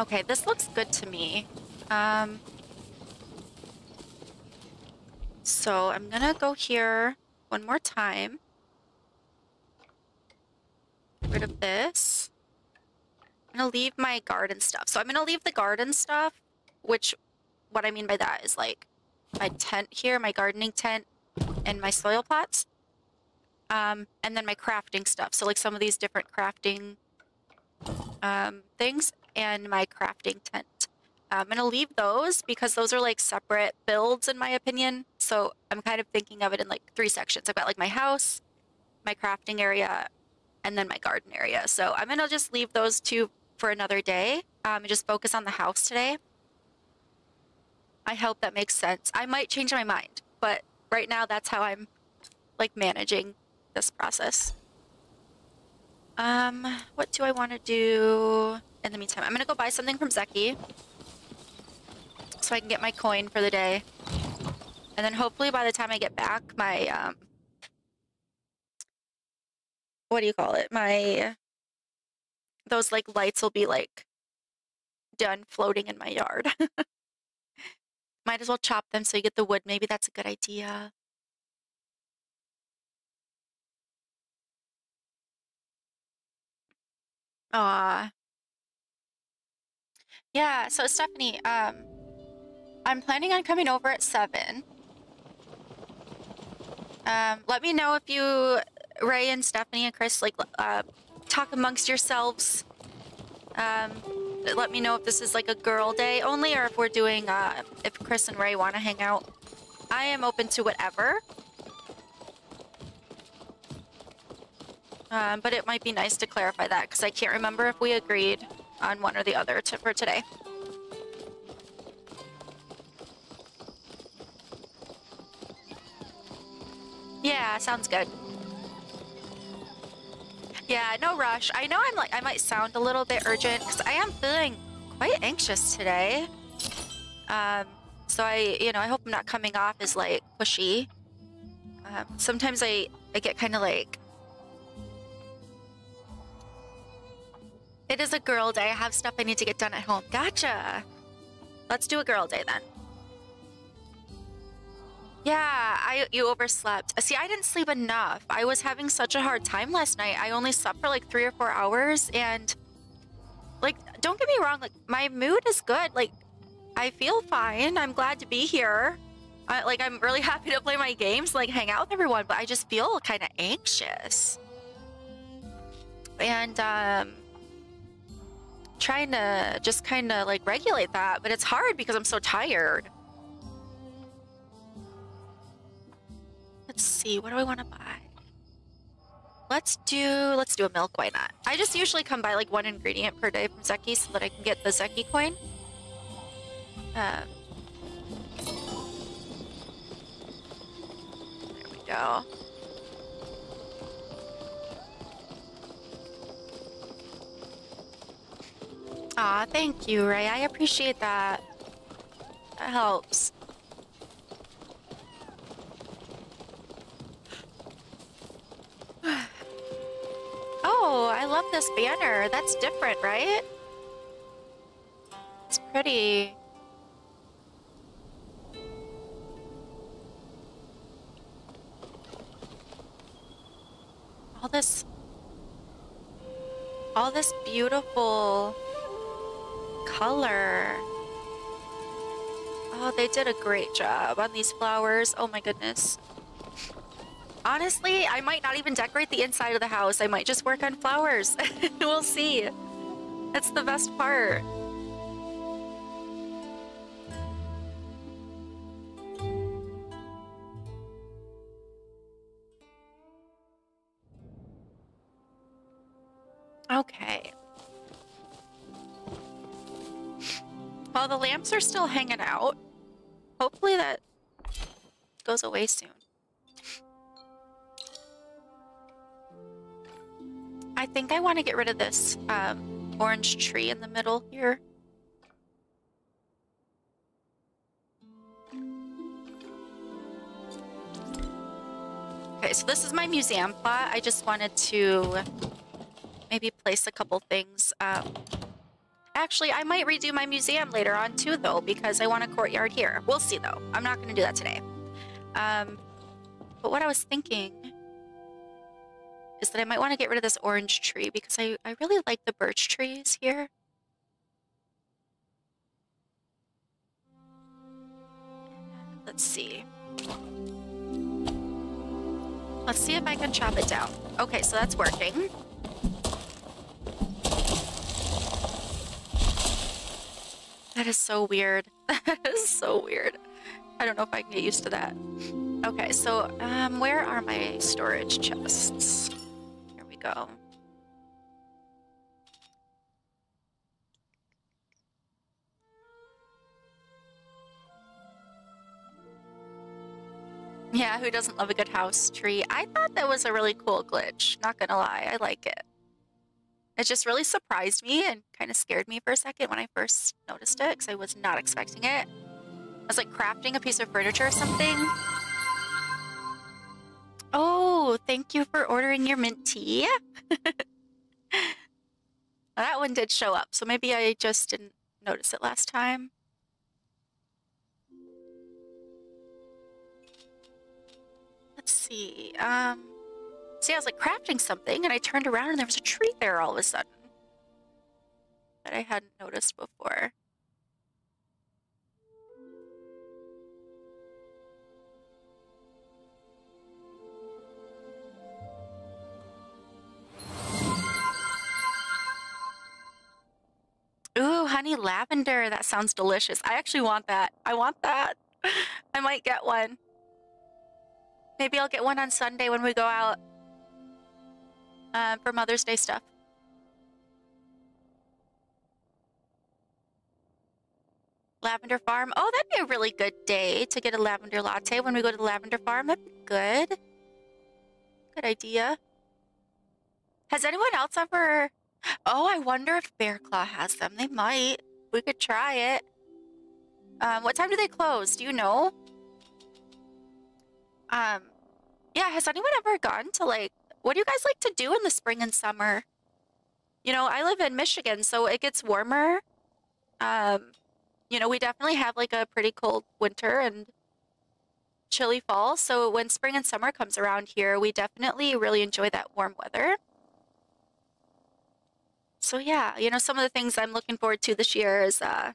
Okay, this looks good to me. Um, so I'm gonna go here one more time. Get rid of this. I'm gonna leave my garden stuff. So I'm gonna leave the garden stuff, which what I mean by that is like my tent here, my gardening tent, and my soil pots. Um, and then my crafting stuff. So like some of these different crafting um, things and my crafting tent. I'm going to leave those because those are like separate builds in my opinion. So I'm kind of thinking of it in like three sections. I've got like my house, my crafting area, and then my garden area. So I'm going to just leave those two for another day um, and just focus on the house today. I hope that makes sense. I might change my mind, but right now that's how I'm like managing this process. Um, what do I want to do in the meantime? I'm gonna go buy something from Zeki. So I can get my coin for the day. And then hopefully by the time I get back, my, um... What do you call it? My... Those, like, lights will be, like, done floating in my yard. Might as well chop them so you get the wood. Maybe that's a good idea. Aw. Yeah, so Stephanie, um, I'm planning on coming over at 7. Um, let me know if you Ray and Stephanie and Chris, like, uh, talk amongst yourselves. Um, let me know if this is like a girl day only or if we're doing, uh, if Chris and Ray want to hang out. I am open to whatever. Um, but it might be nice to clarify that because I can't remember if we agreed on one or the other to, for today. Yeah, sounds good. Yeah, no rush. I know I'm like, I might sound a little bit urgent because I am feeling quite anxious today. Um, so I, you know, I hope I'm not coming off as like pushy. Um, sometimes I, I get kind of like, it is a girl day. I have stuff I need to get done at home. Gotcha. Let's do a girl day then. Yeah, I you overslept. See, I didn't sleep enough. I was having such a hard time last night. I only slept for like three or four hours, and like, don't get me wrong. Like, my mood is good. Like, I feel fine. I'm glad to be here. I, like, I'm really happy to play my games, like hang out with everyone. But I just feel kind of anxious, and um, trying to just kind of like regulate that. But it's hard because I'm so tired. Let's see, what do I want to buy? Let's do, let's do a milk, why not? I just usually come by like one ingredient per day from Zeki so that I can get the Zeki coin. Um, there we go. Aw, thank you, Ray. I appreciate that. That helps. Oh, I love this banner. That's different, right? It's pretty. All this... All this beautiful color. Oh, they did a great job on these flowers. Oh my goodness. Honestly, I might not even decorate the inside of the house. I might just work on flowers. we'll see. That's the best part. Okay. While the lamps are still hanging out, hopefully that goes away soon. I think I want to get rid of this um, orange tree in the middle here. Okay, so this is my museum plot. I just wanted to maybe place a couple things. Um, actually, I might redo my museum later on too, though, because I want a courtyard here. We'll see, though. I'm not going to do that today. Um, but what I was thinking is that I might want to get rid of this orange tree because I, I really like the birch trees here. Let's see. Let's see if I can chop it down. Okay, so that's working. That is so weird. That is so weird. I don't know if I can get used to that. Okay, so um, where are my storage chests? Here we go. Yeah, who doesn't love a good house tree? I thought that was a really cool glitch. Not gonna lie, I like it. It just really surprised me and kind of scared me for a second when I first noticed it because I was not expecting it. I was like crafting a piece of furniture or something Oh, thank you for ordering your mint tea. that one did show up, so maybe I just didn't notice it last time. Let's see. Um, See, I was like crafting something, and I turned around and there was a tree there all of a sudden that I hadn't noticed before. Ooh, honey lavender. That sounds delicious. I actually want that. I want that. I might get one. Maybe I'll get one on Sunday when we go out uh, for Mother's Day stuff. Lavender Farm. Oh, that'd be a really good day to get a lavender latte when we go to the lavender farm. That'd be good. Good idea. Has anyone else ever... Oh, I wonder if Bear Claw has them. They might. We could try it. Um, what time do they close? Do you know? Um, yeah, has anyone ever gone to like... What do you guys like to do in the spring and summer? You know, I live in Michigan, so it gets warmer. Um, you know, we definitely have like a pretty cold winter and chilly fall. So when spring and summer comes around here, we definitely really enjoy that warm weather. So yeah, you know, some of the things I'm looking forward to this year is, uh,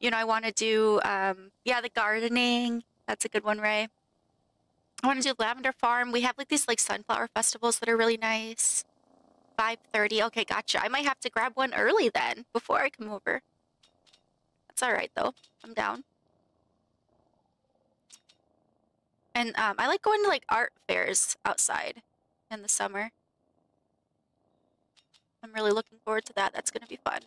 you know, I want to do, um, yeah, the gardening. That's a good one, Ray. I want to do lavender farm. We have like these like sunflower festivals that are really nice. 5.30. Okay, gotcha. I might have to grab one early then before I come over. That's all right though. I'm down. And um, I like going to like art fairs outside in the summer. I'm really looking forward to that. That's going to be fun.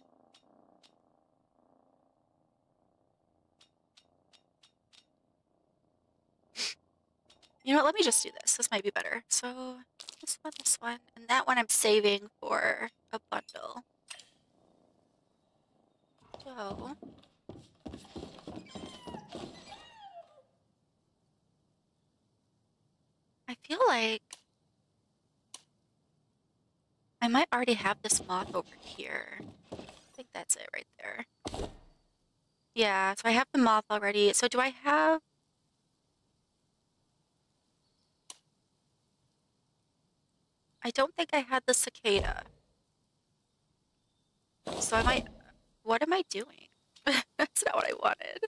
You know what? Let me just do this. This might be better. So, this one, this one, and that one I'm saving for a bundle. So... I feel like I might already have this moth over here. I think that's it right there. Yeah, so I have the moth already. So do I have... I don't think I had the cicada. So I might... What am I doing? that's not what I wanted.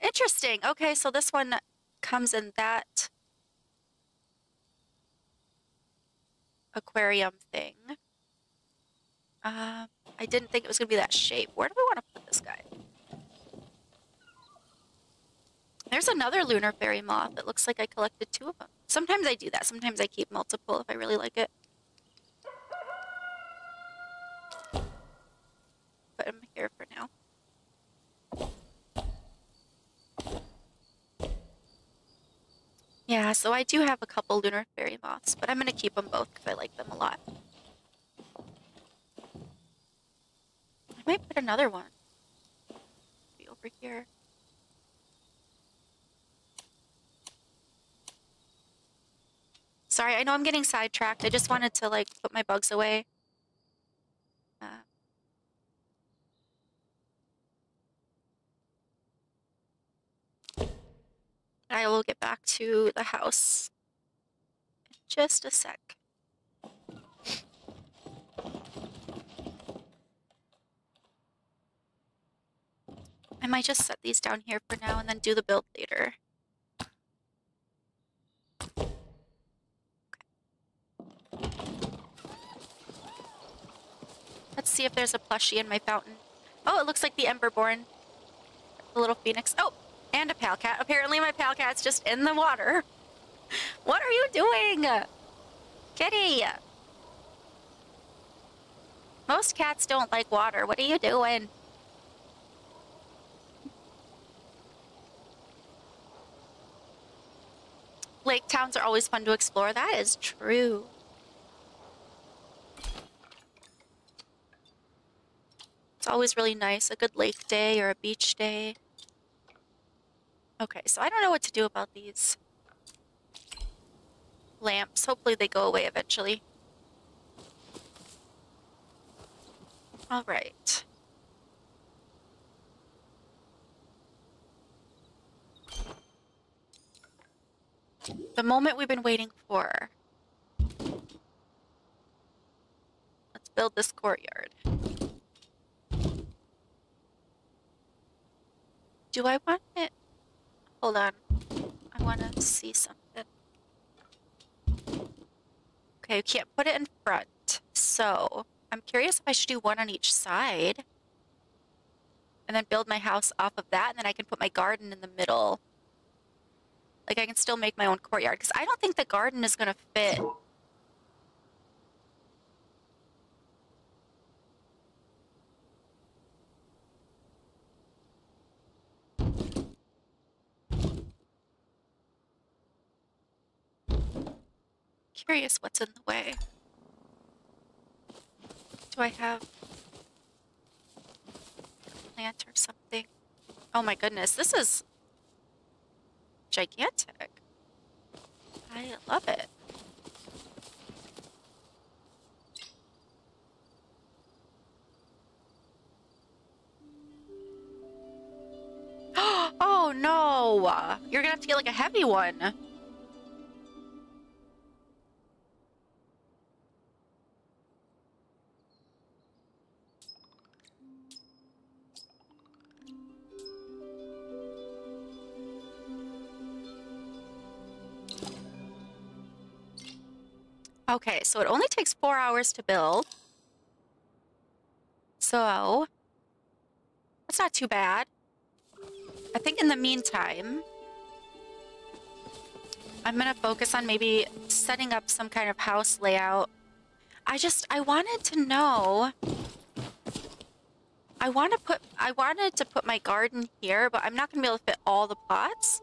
Interesting. Okay, so this one comes in that aquarium thing. Um, I didn't think it was going to be that shape. Where do we want to put this guy? There's another lunar fairy moth. It looks like I collected two of them. Sometimes I do that. Sometimes I keep multiple if I really like it. Put him here for now. Yeah, so I do have a couple lunar fairy moths, but I'm going to keep them both because I like them a lot. I might put another one. Be over here. Sorry, I know I'm getting sidetracked. I just wanted to like put my bugs away. Uh, I will get back to the house in just a sec. I might just set these down here for now and then do the build later. See if there's a plushie in my fountain. Oh, it looks like the Emberborn. The little phoenix. Oh, and a pal cat. Apparently my pal cat's just in the water. What are you doing? Kitty! Most cats don't like water. What are you doing? Lake towns are always fun to explore. That is true. It's always really nice. A good lake day or a beach day. Okay, so I don't know what to do about these lamps. Hopefully they go away eventually. All right. The moment we've been waiting for. Let's build this courtyard. Do I want it? Hold on. I want to see something. Okay, you can't put it in front. So, I'm curious if I should do one on each side. And then build my house off of that, and then I can put my garden in the middle. Like, I can still make my own courtyard, because I don't think the garden is going to fit Curious what's in the way. Do I have a plant or something? Oh my goodness, this is gigantic. I love it. oh no! You're gonna have to get like a heavy one. Okay, so it only takes four hours to build. So, that's not too bad. I think in the meantime, I'm gonna focus on maybe setting up some kind of house layout. I just, I wanted to know... I want to put, I wanted to put my garden here, but I'm not gonna be able to fit all the plots.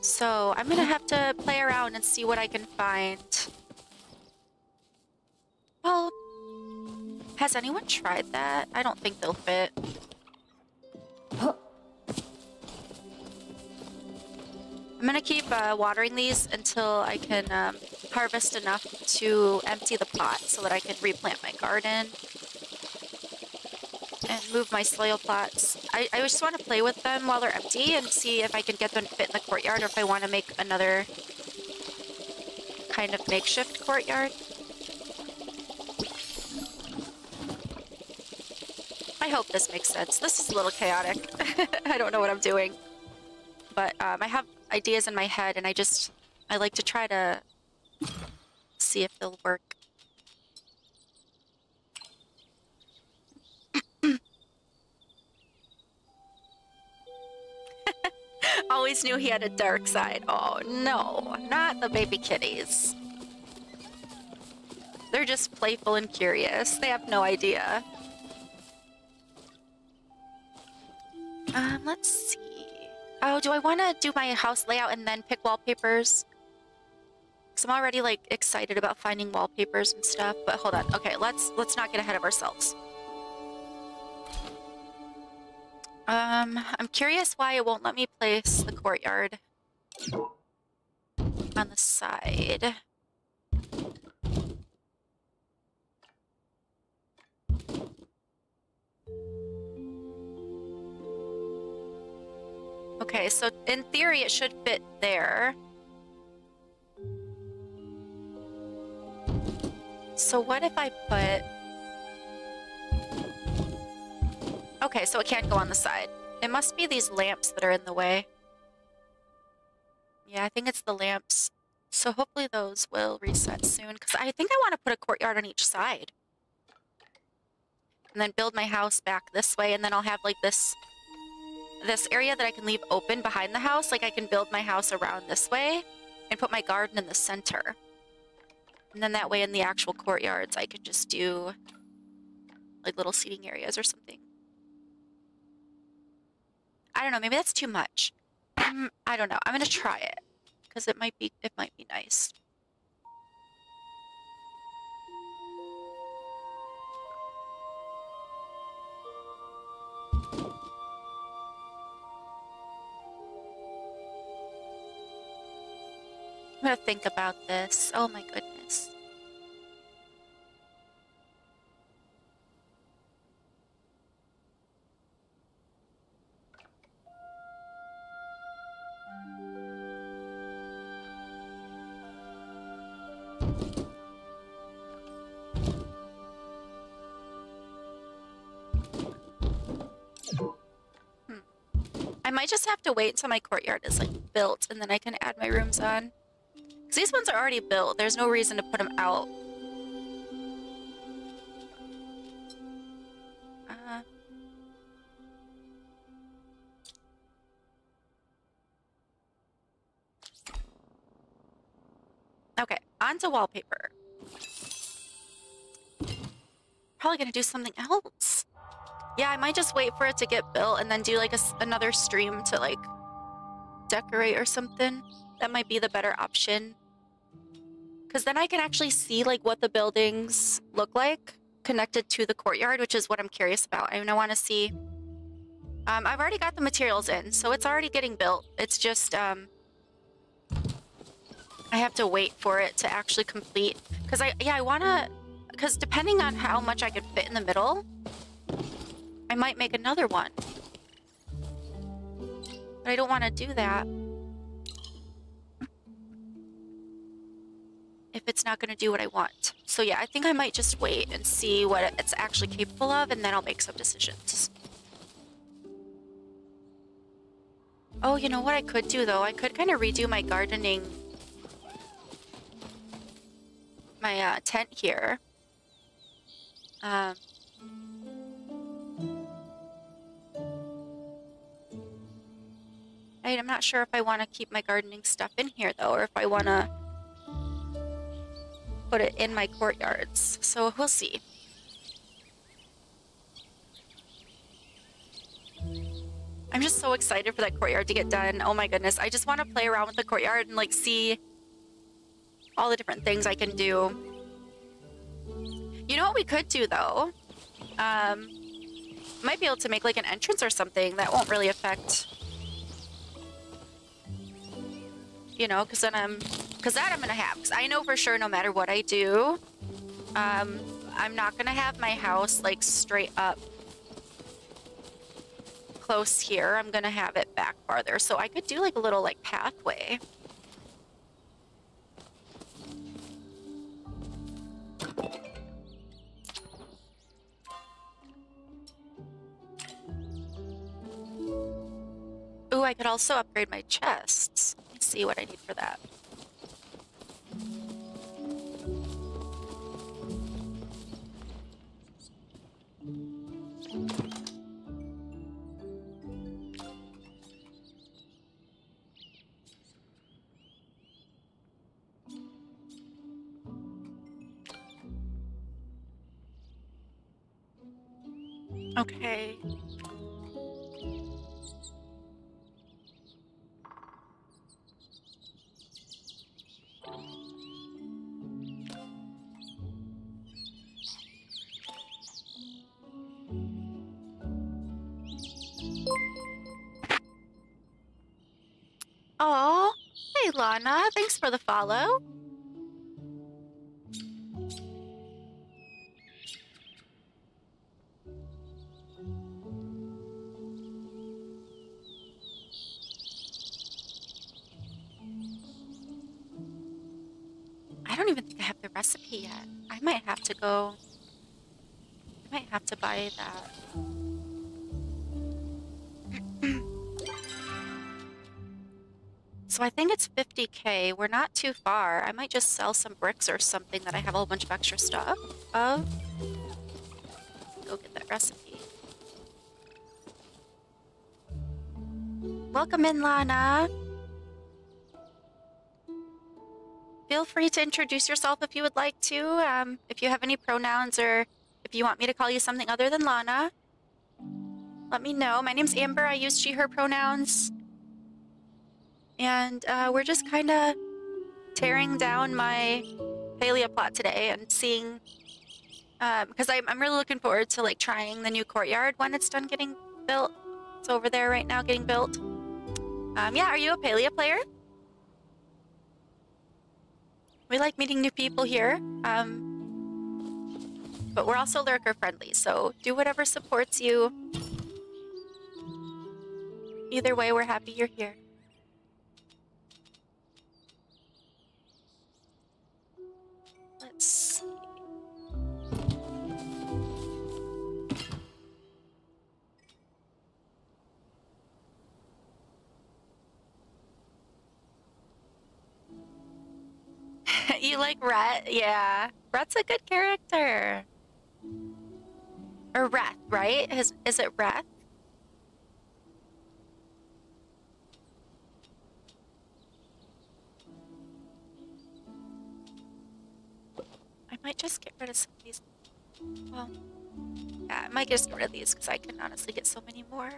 So I'm gonna have to play around and see what I can find. Well, has anyone tried that? I don't think they'll fit. I'm gonna keep uh, watering these until I can um, harvest enough to empty the pot so that I can replant my garden and move my soil plots. I, I just want to play with them while they're empty and see if I can get them to fit in the courtyard or if I want to make another kind of makeshift courtyard. I hope this makes sense. This is a little chaotic. I don't know what I'm doing. But um, I have ideas in my head and I just, I like to try to see if they'll work. Always knew he had a dark side. Oh no, not the baby kitties. They're just playful and curious. They have no idea. Um, let's see. Oh, do I want to do my house layout and then pick wallpapers? Because I'm already, like, excited about finding wallpapers and stuff. But hold on. Okay, let's let's not get ahead of ourselves. Um, I'm curious why it won't let me place the courtyard on the side. Okay, so in theory it should fit there. So what if I put... Okay, so it can't go on the side. It must be these lamps that are in the way. Yeah, I think it's the lamps. So hopefully those will reset soon, because I think I want to put a courtyard on each side. And then build my house back this way, and then I'll have like this this area that I can leave open behind the house. Like I can build my house around this way and put my garden in the center. And then that way in the actual courtyards, I can just do like little seating areas or something. I don't know. Maybe that's too much. Um, I don't know. I'm gonna try it because it might be it might be nice. I'm gonna think about this. Oh my goodness. Have to wait until my courtyard is like built and then I can add my rooms on. Because these ones are already built. There's no reason to put them out. Uh, okay, on to wallpaper. Probably gonna do something else. Yeah, I might just wait for it to get built and then do like a, another stream to like decorate or something. That might be the better option. Because then I can actually see like what the buildings look like connected to the courtyard, which is what I'm curious about. I mean, I want to see. Um, I've already got the materials in, so it's already getting built. It's just um, I have to wait for it to actually complete. Because I, yeah, I want to, because depending on how much I could fit in the middle, I might make another one. But I don't want to do that. If it's not going to do what I want. So yeah, I think I might just wait and see what it's actually capable of, and then I'll make some decisions. Oh, you know what I could do, though? I could kind of redo my gardening... My uh, tent here. Um, I'm not sure if I want to keep my gardening stuff in here, though, or if I want to put it in my courtyards. So we'll see. I'm just so excited for that courtyard to get done. Oh my goodness. I just want to play around with the courtyard and like see all the different things I can do. You know what we could do though? Um, might be able to make like an entrance or something that won't really affect you know, because then I'm, because that I'm gonna have. Because I know for sure, no matter what I do, um, I'm not gonna have my house like straight up close here. I'm gonna have it back farther, so I could do like a little like pathway. Ooh, I could also upgrade my chests see what I need for that. Okay. Follow. I don't even think I have the recipe yet. I might have to go... I might have to buy that. So I think it's 50k. We're not too far. I might just sell some bricks or something that I have a whole bunch of extra stuff of. Go get that recipe. Welcome in, Lana. Feel free to introduce yourself if you would like to. Um, if you have any pronouns or if you want me to call you something other than Lana, let me know. My name's Amber. I use she, her pronouns. And uh, we're just kind of tearing down my Palia plot today and seeing... Because um, I'm, I'm really looking forward to like trying the new courtyard when it's done getting built. It's over there right now getting built. Um, yeah, are you a Palia player? We like meeting new people here. Um, but we're also lurker friendly, so do whatever supports you. Either way, we're happy you're here. You like Rhett? Yeah. Rhett's a good character. Or Reth, right? Is, is it Reth? I might just get rid of some of these. Well, yeah, I might just get rid of these because I can honestly get so many more.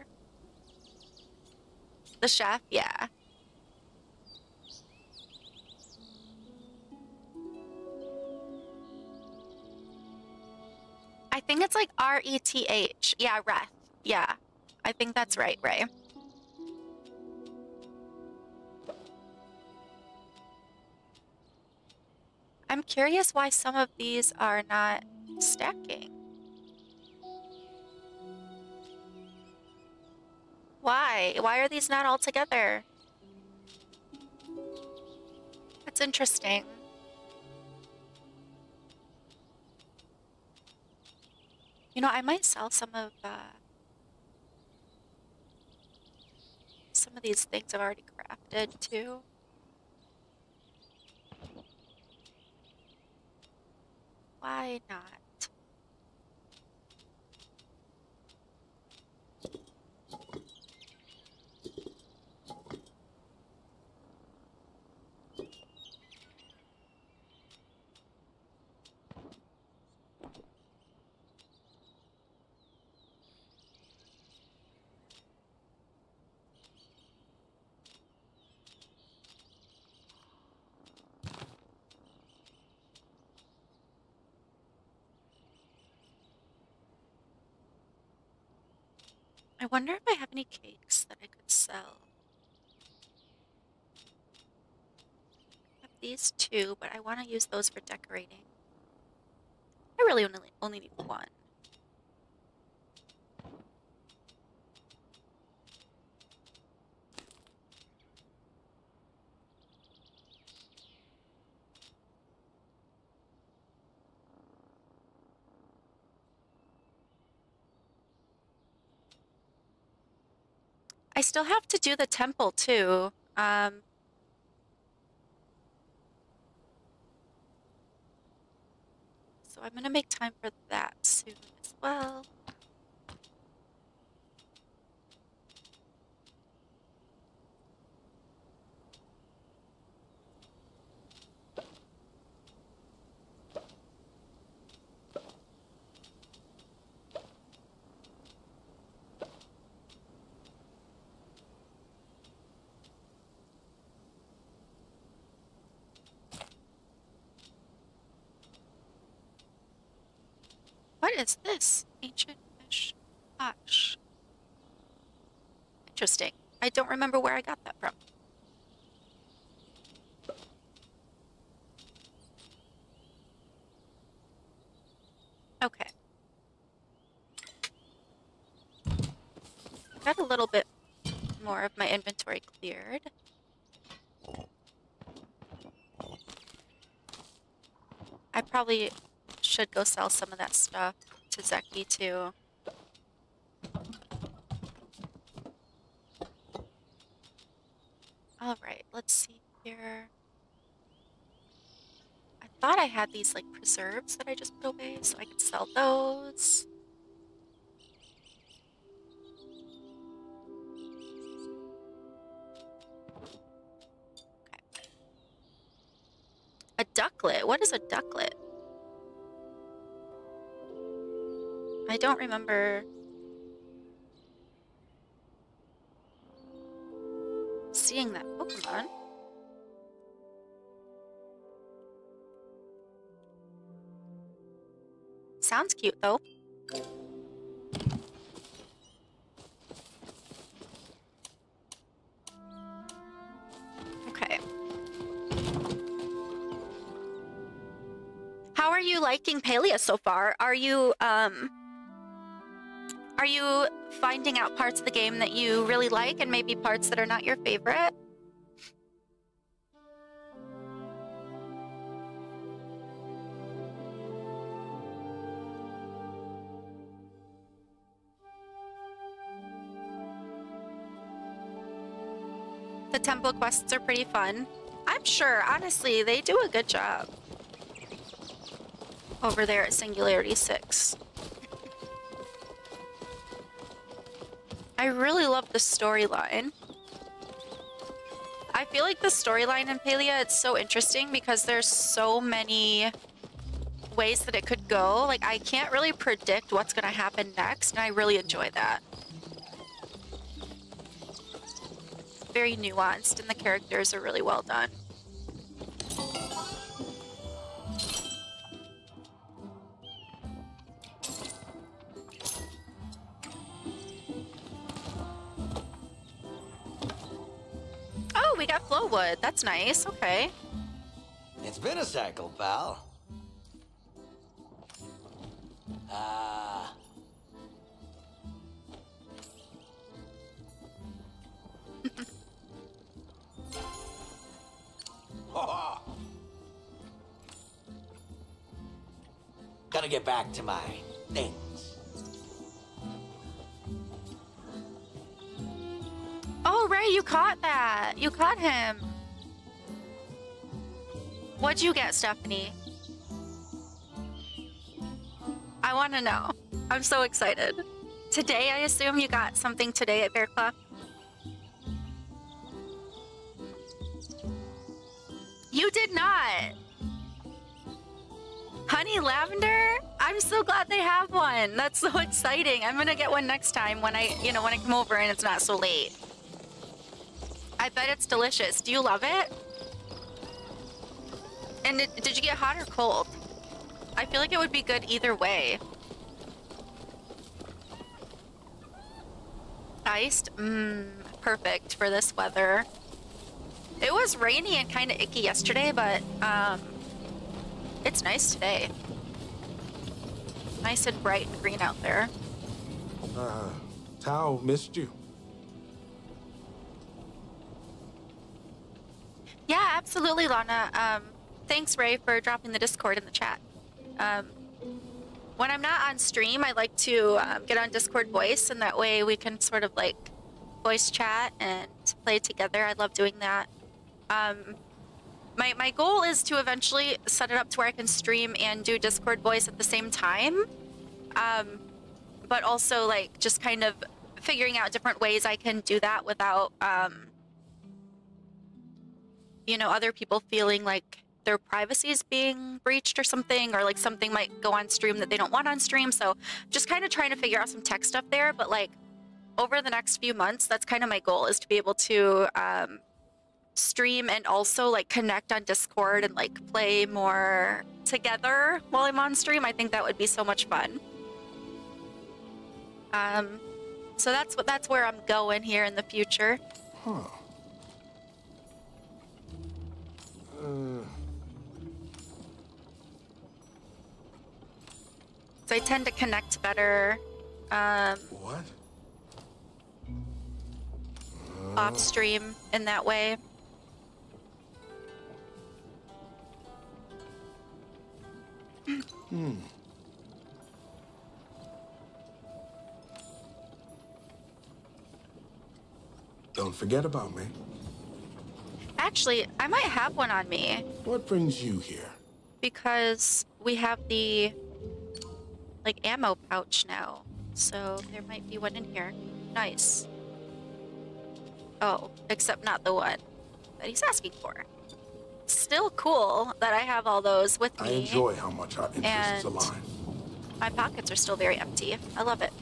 The chef, yeah. I think it's like R E T H. Yeah, Reth. Yeah. I think that's right, Ray. I'm curious why some of these are not stacking. Why? Why are these not all together? That's interesting. You know, I might sell some of uh, some of these things I've already crafted too. Why not? I wonder if I have any cakes that I could sell. I have these two, but I want to use those for decorating. I really only, only need one. I still have to do the temple too. Um, so I'm gonna make time for that soon as well. Is this? Ancient fish. Interesting. I don't remember where I got that from. Okay. Got a little bit more of my inventory cleared. I probably should go sell some of that stuff to Zeki too. Alright, let's see here. I thought I had these like preserves that I just put away so I could sell those. Okay. A ducklet? What is a ducklet? I don't remember seeing that Pokemon. Sounds cute though. Okay. How are you liking Palia so far? Are you, um, are you finding out parts of the game that you really like and maybe parts that are not your favorite? The temple quests are pretty fun. I'm sure. Honestly, they do a good job. Over there at Singularity 6. I really love the storyline. I feel like the storyline in Palia, it's so interesting because there's so many ways that it could go. Like, I can't really predict what's going to happen next, and I really enjoy that. Very nuanced, and the characters are really well done. Flowwood. That's nice. Okay. It's been a cycle, pal. Ah. Gotta get back to my things. Oh, Ray, you caught that. You caught him. What'd you get, Stephanie? I want to know. I'm so excited. Today, I assume you got something today at Bear Claw? You did not. Honey lavender? I'm so glad they have one. That's so exciting. I'm gonna get one next time when I, you know, when I come over and it's not so late. I bet it's delicious. Do you love it? And did, did you get hot or cold? I feel like it would be good either way. Iced? Mmm, perfect for this weather. It was rainy and kind of icky yesterday, but um, it's nice today. Nice and bright and green out there. Uh, Tao missed you. Absolutely, Lana. Um, thanks, Ray, for dropping the Discord in the chat. Um, when I'm not on stream, I like to um, get on Discord voice, and that way we can sort of like voice chat and play together. I love doing that. Um, my, my goal is to eventually set it up to where I can stream and do Discord voice at the same time. Um, but also like just kind of figuring out different ways I can do that without, um, you know, other people feeling like their privacy is being breached or something, or like something might go on stream that they don't want on stream. So just kind of trying to figure out some tech stuff there. But like over the next few months, that's kind of my goal is to be able to um, stream and also like connect on Discord and like play more together while I'm on stream. I think that would be so much fun. Um, so that's what that's where I'm going here in the future. Huh. So I tend to connect better um, what? off stream in that way. Hmm. Don't forget about me. Actually, I might have one on me What brings you here? because we have the like ammo pouch now. So there might be one in here. Nice. Oh, except not the one that he's asking for. Still cool that I have all those with me. I enjoy how much our interests And- align. My pockets are still very empty. I love it.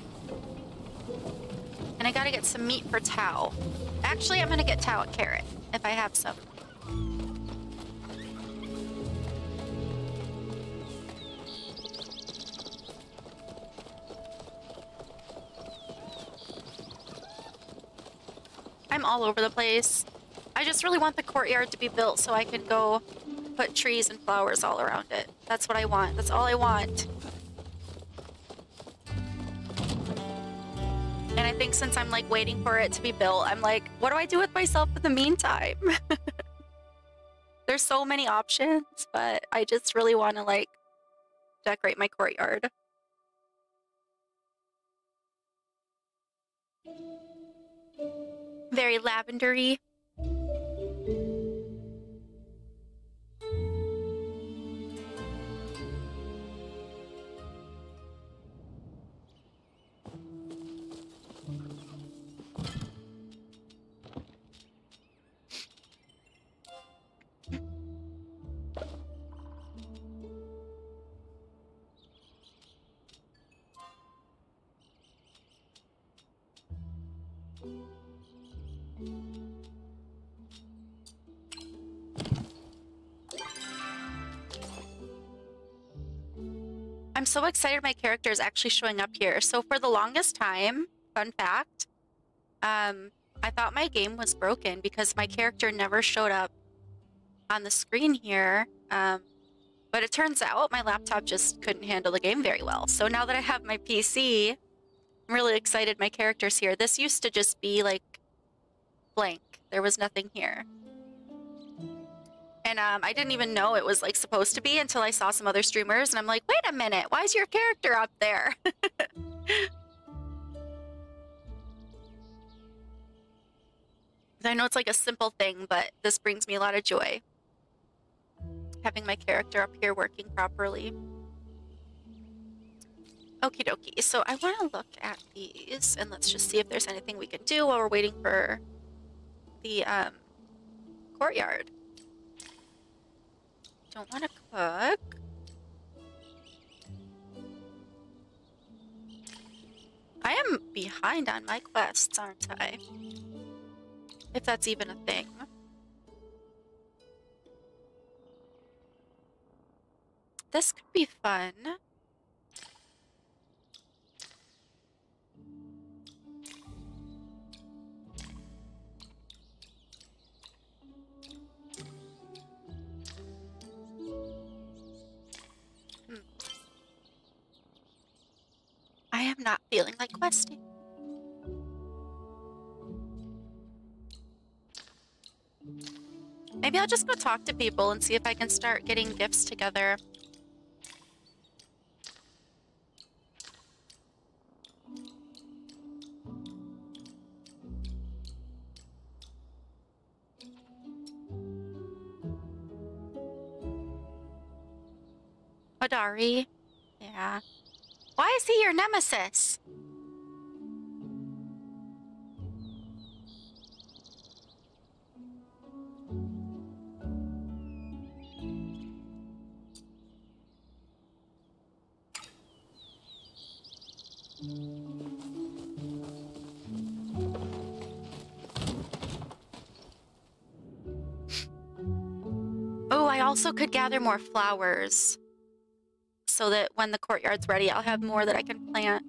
And I gotta get some meat for Tao. Actually, I'm gonna get Tao a carrot if I have some. I'm all over the place. I just really want the courtyard to be built so I can go put trees and flowers all around it. That's what I want. That's all I want. And I think since I'm like waiting for it to be built, I'm like, what do I do with myself in the meantime? There's so many options, but I just really want to like decorate my courtyard. Very lavendery. Excited my character is actually showing up here. So for the longest time, fun fact, um, I thought my game was broken because my character never showed up on the screen here. Um, but it turns out my laptop just couldn't handle the game very well. So now that I have my PC, I'm really excited my character's here. This used to just be like blank. There was nothing here. And um, I didn't even know it was like supposed to be until I saw some other streamers and I'm like, wait a minute, why is your character up there? I know it's like a simple thing, but this brings me a lot of joy. Having my character up here working properly. Okie dokie. So I want to look at these and let's just see if there's anything we can do while we're waiting for the um, courtyard. Don't want to cook. I am behind on my quests, aren't I? If that's even a thing. This could be fun. Not feeling like questing. Maybe I'll just go talk to people and see if I can start getting gifts together. Hodari. Yeah. Why is he your nemesis? Oh, I also could gather more flowers so that when the courtyard's ready, I'll have more that I can plant.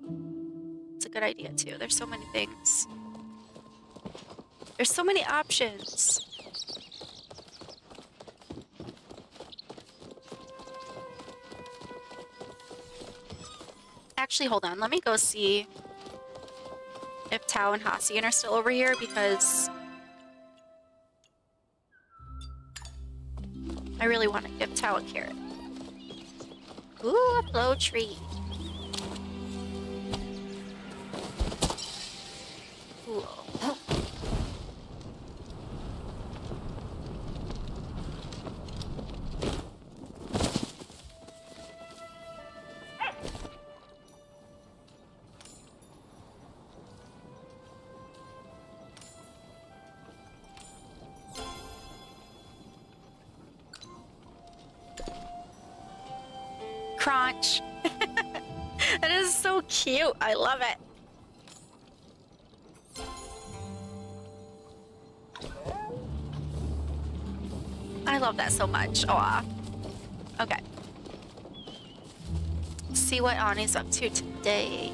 It's a good idea too. There's so many things. There's so many options. Actually, hold on. Let me go see if Tao and Hassian are still over here because I really want to give Tao a carrot. Ooh, a flow tree. Cool. Crunch. that is so cute. I love it. I love that so much. Aw. Okay. See what Auni's up to today.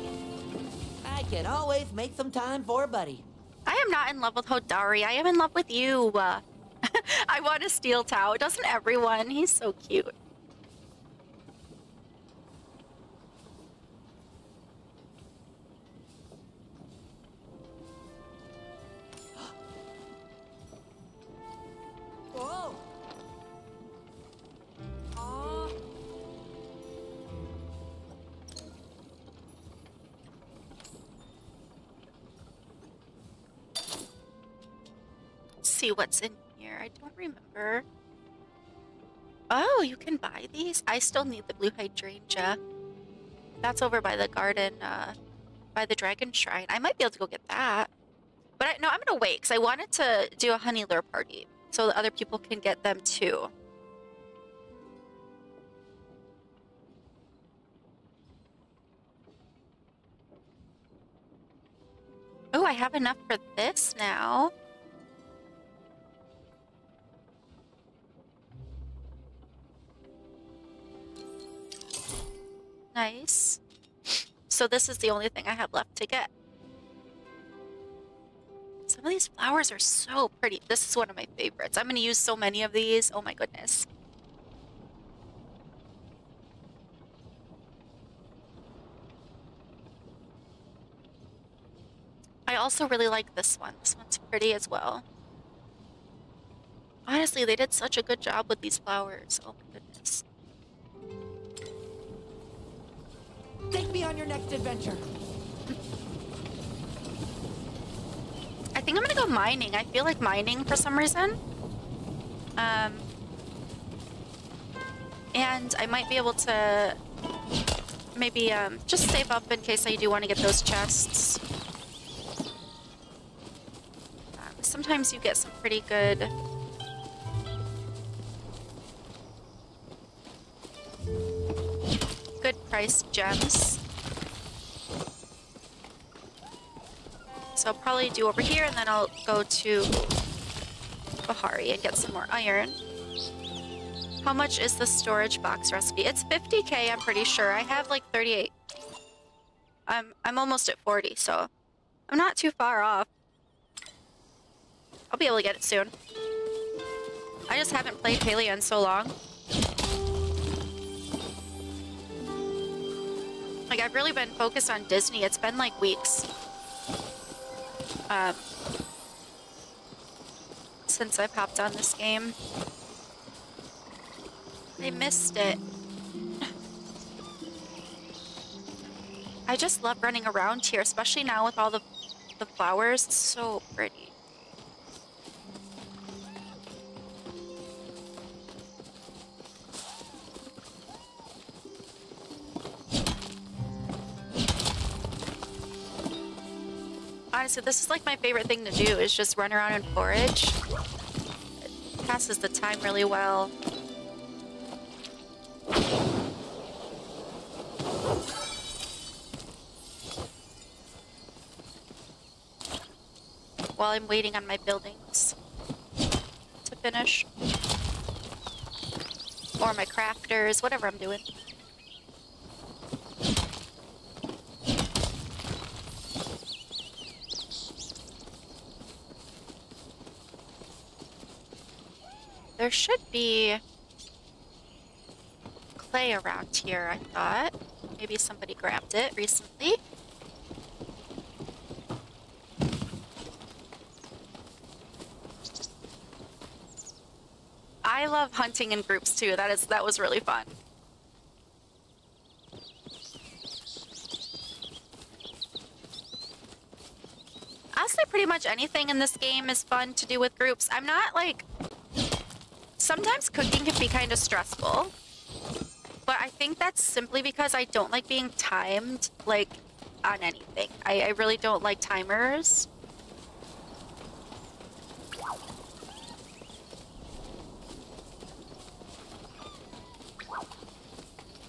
I can always make some time for a buddy. I am not in love with Hodari. I am in love with you. Uh, I want to steal Tau. Doesn't everyone? He's so cute. What's in here. I don't remember. Oh, you can buy these? I still need the blue hydrangea. That's over by the garden, uh, by the dragon shrine. I might be able to go get that. But I, no, I'm gonna wait because I wanted to do a honey lure party so that other people can get them too. Oh, I have enough for this now. Nice. So this is the only thing I have left to get. Some of these flowers are so pretty. This is one of my favorites. I'm going to use so many of these. Oh my goodness. I also really like this one. This one's pretty as well. Honestly, they did such a good job with these flowers. Oh my goodness. Me on your next adventure. I think I'm gonna go mining. I feel like mining for some reason. Um, and I might be able to maybe um, just save up in case I do want to get those chests. Um, sometimes you get some pretty good good priced gems. So I'll probably do over here and then I'll go to Bahari and get some more iron. How much is the storage box recipe? It's 50k, I'm pretty sure. I have like 38. I'm I'm almost at 40, so I'm not too far off. I'll be able to get it soon. I just haven't played Palia in so long. Like, I've really been focused on Disney. It's been like weeks. Um, since I've hopped on this game. I missed it. I just love running around here, especially now with all the, the flowers. It's so pretty. Honestly, this is like my favorite thing to do, is just run around and forage. It passes the time really well. While I'm waiting on my buildings to finish. Or my crafters, whatever I'm doing. There should be clay around here, I thought. Maybe somebody grabbed it recently. I love hunting in groups too. That is that was really fun. Honestly, pretty much anything in this game is fun to do with groups. I'm not like sometimes cooking can be kind of stressful. But I think that's simply because I don't like being timed, like, on anything. I, I really don't like timers.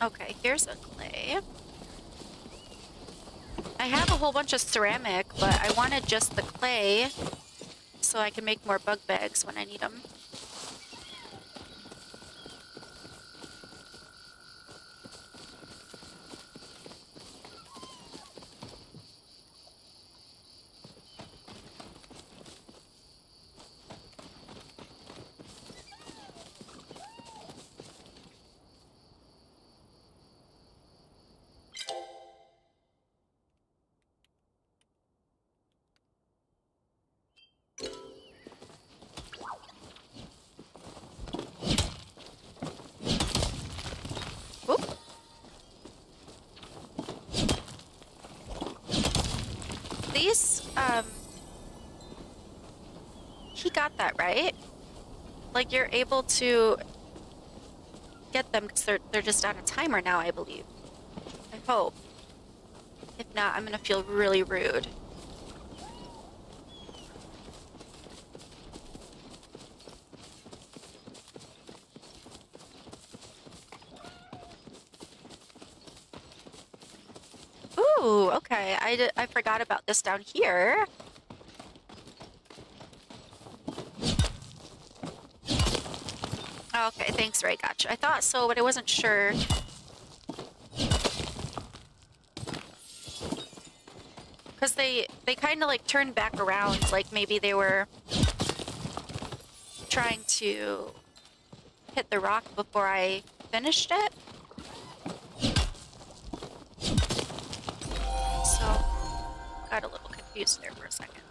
Okay, here's a clay. I have a whole bunch of ceramic, but I wanted just the clay so I can make more bug bags when I need them. Oop. These, um... He got that, right? Like, you're able to get them because they're, they're just on a timer now, I believe. I hope. If not, I'm gonna feel really rude. Ooh, okay. I, I forgot about this down here. Okay, thanks, Ray. Gotcha. I thought so, but I wasn't sure. Because they, they kind of like turned back around, like maybe they were trying to hit the rock before I finished it. So, got a little confused there for a second.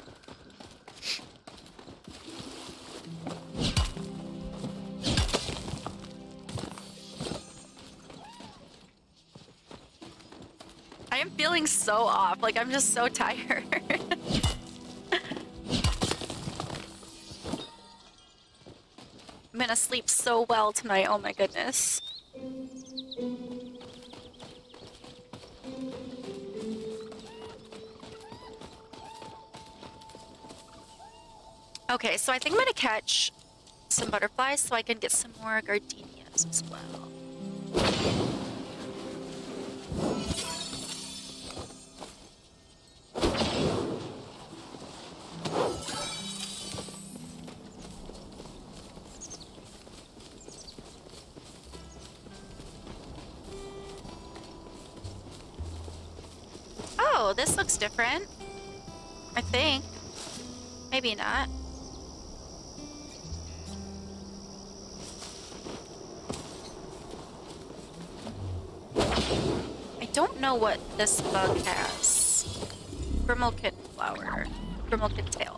Feeling so off. Like, I'm just so tired. I'm gonna sleep so well tonight. Oh my goodness. Okay, so I think I'm gonna catch some butterflies so I can get some more gardenias as well. Looks different. I think. Maybe not. I don't know what this bug has. Grimalkin flower. Grimalkin tail.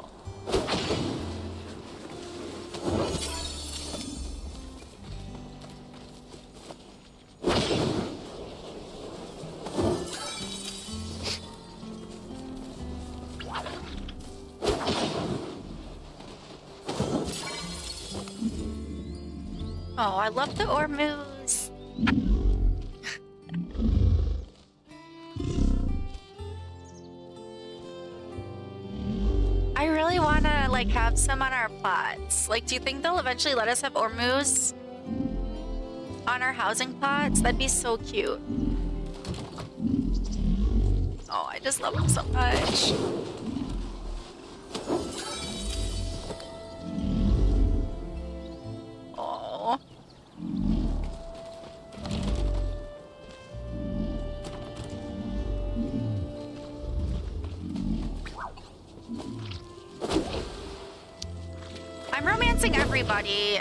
I love the Ormuz. I really want to like have some on our plots. Like, do you think they'll eventually let us have Ormuz on our housing plots? That'd be so cute. Oh, I just love them so much.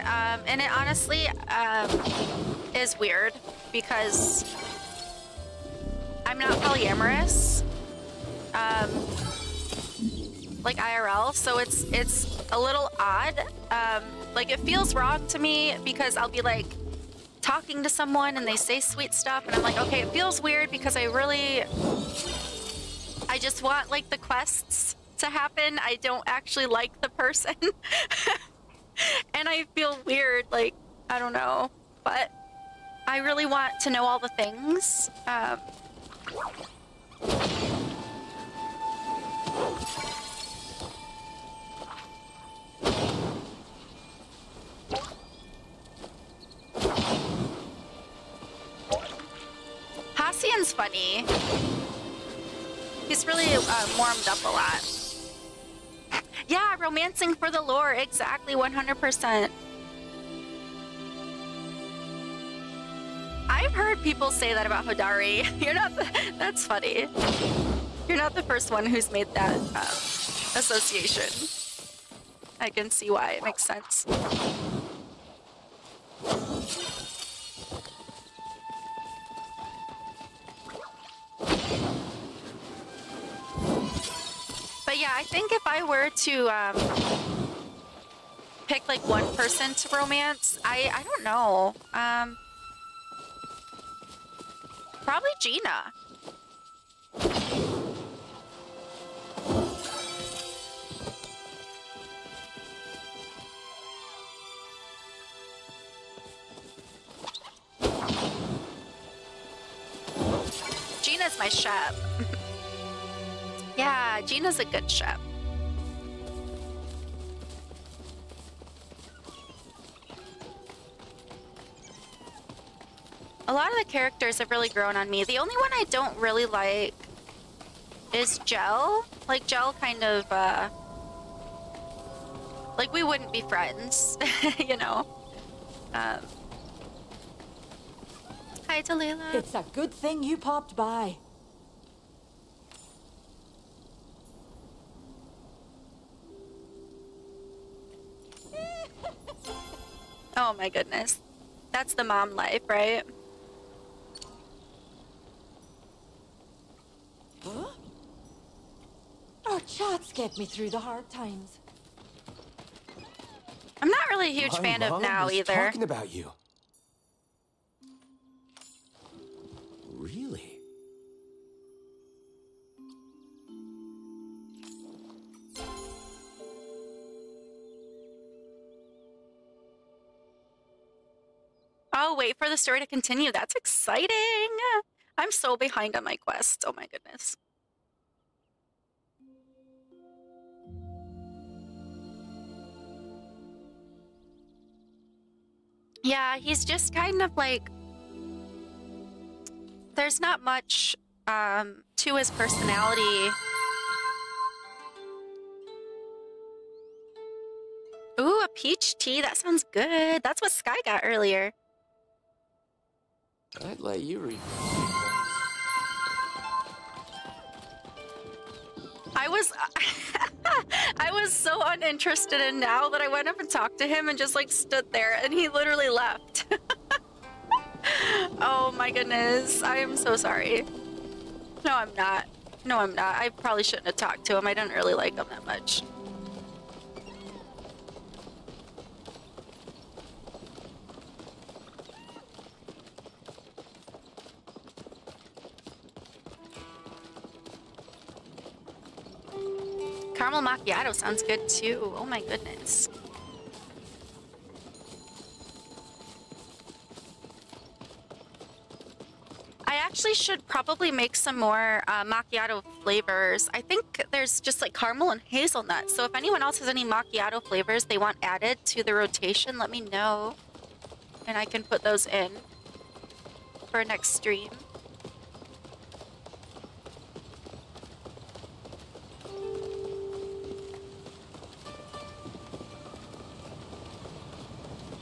Um, and it honestly um, is weird because I'm not polyamorous, um, like IRL. So it's it's a little odd. Um, like it feels wrong to me because I'll be like talking to someone and they say sweet stuff, and I'm like, okay, it feels weird because I really, I just want like the quests to happen. I don't actually like the person. I feel weird, like, I don't know. But I really want to know all the things. Um, Hassian's funny. He's really uh, warmed up a lot. Romancing for the lore. Exactly, 100%. I've heard people say that about Hodari. You're not that's funny. You're not the first one who's made that um, association. I can see why it makes sense. Yeah, I think if I were to um, pick like one person to romance, I I don't know. Um, probably Jina. Jina's my shep. yeah, Jina's a good shep. A lot of the characters have really grown on me. The only one I don't really like is Gel. Like, Gel kind of, uh... Like, we wouldn't be friends, you know? Um... Hi, Delaila. It's a good thing you popped by. Oh my goodness. That's the mom life, right? Huh? Oh, Our chats get me through the hard times. I'm not really a huge My fan of mom now was either. talking about you. Wait for the story to continue. That's exciting. I'm so behind on my quest. Oh my goodness. Yeah, he's just kind of like there's not much um to his personality. Ooh, a peach tea. That sounds good. That's what Sky got earlier. I'd let you read. I was I was so uninterested in now that I went up and talked to him and just like stood there and he literally left. oh my goodness. I am so sorry. No, I'm not. No, I'm not. I probably shouldn't have talked to him. I didn't really like him that much. Caramel macchiato sounds good too. Oh my goodness. I actually should probably make some more uh, macchiato flavors. I think there's just like caramel and hazelnut. So if anyone else has any macchiato flavors they want added to the rotation, let me know. And I can put those in for next stream.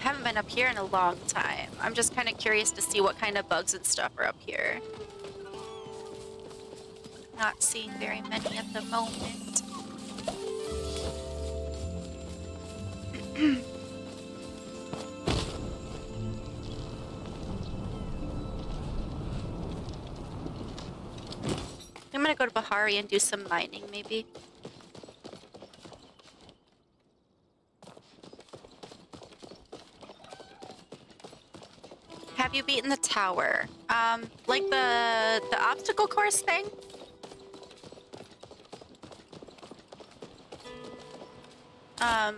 Haven't been up here in a long time. I'm just kind of curious to see what kind of bugs and stuff are up here. Not seeing very many at the moment. I'm gonna go to Bahari and do some mining, maybe. You beaten the tower? Um, like the the obstacle course thing? Um.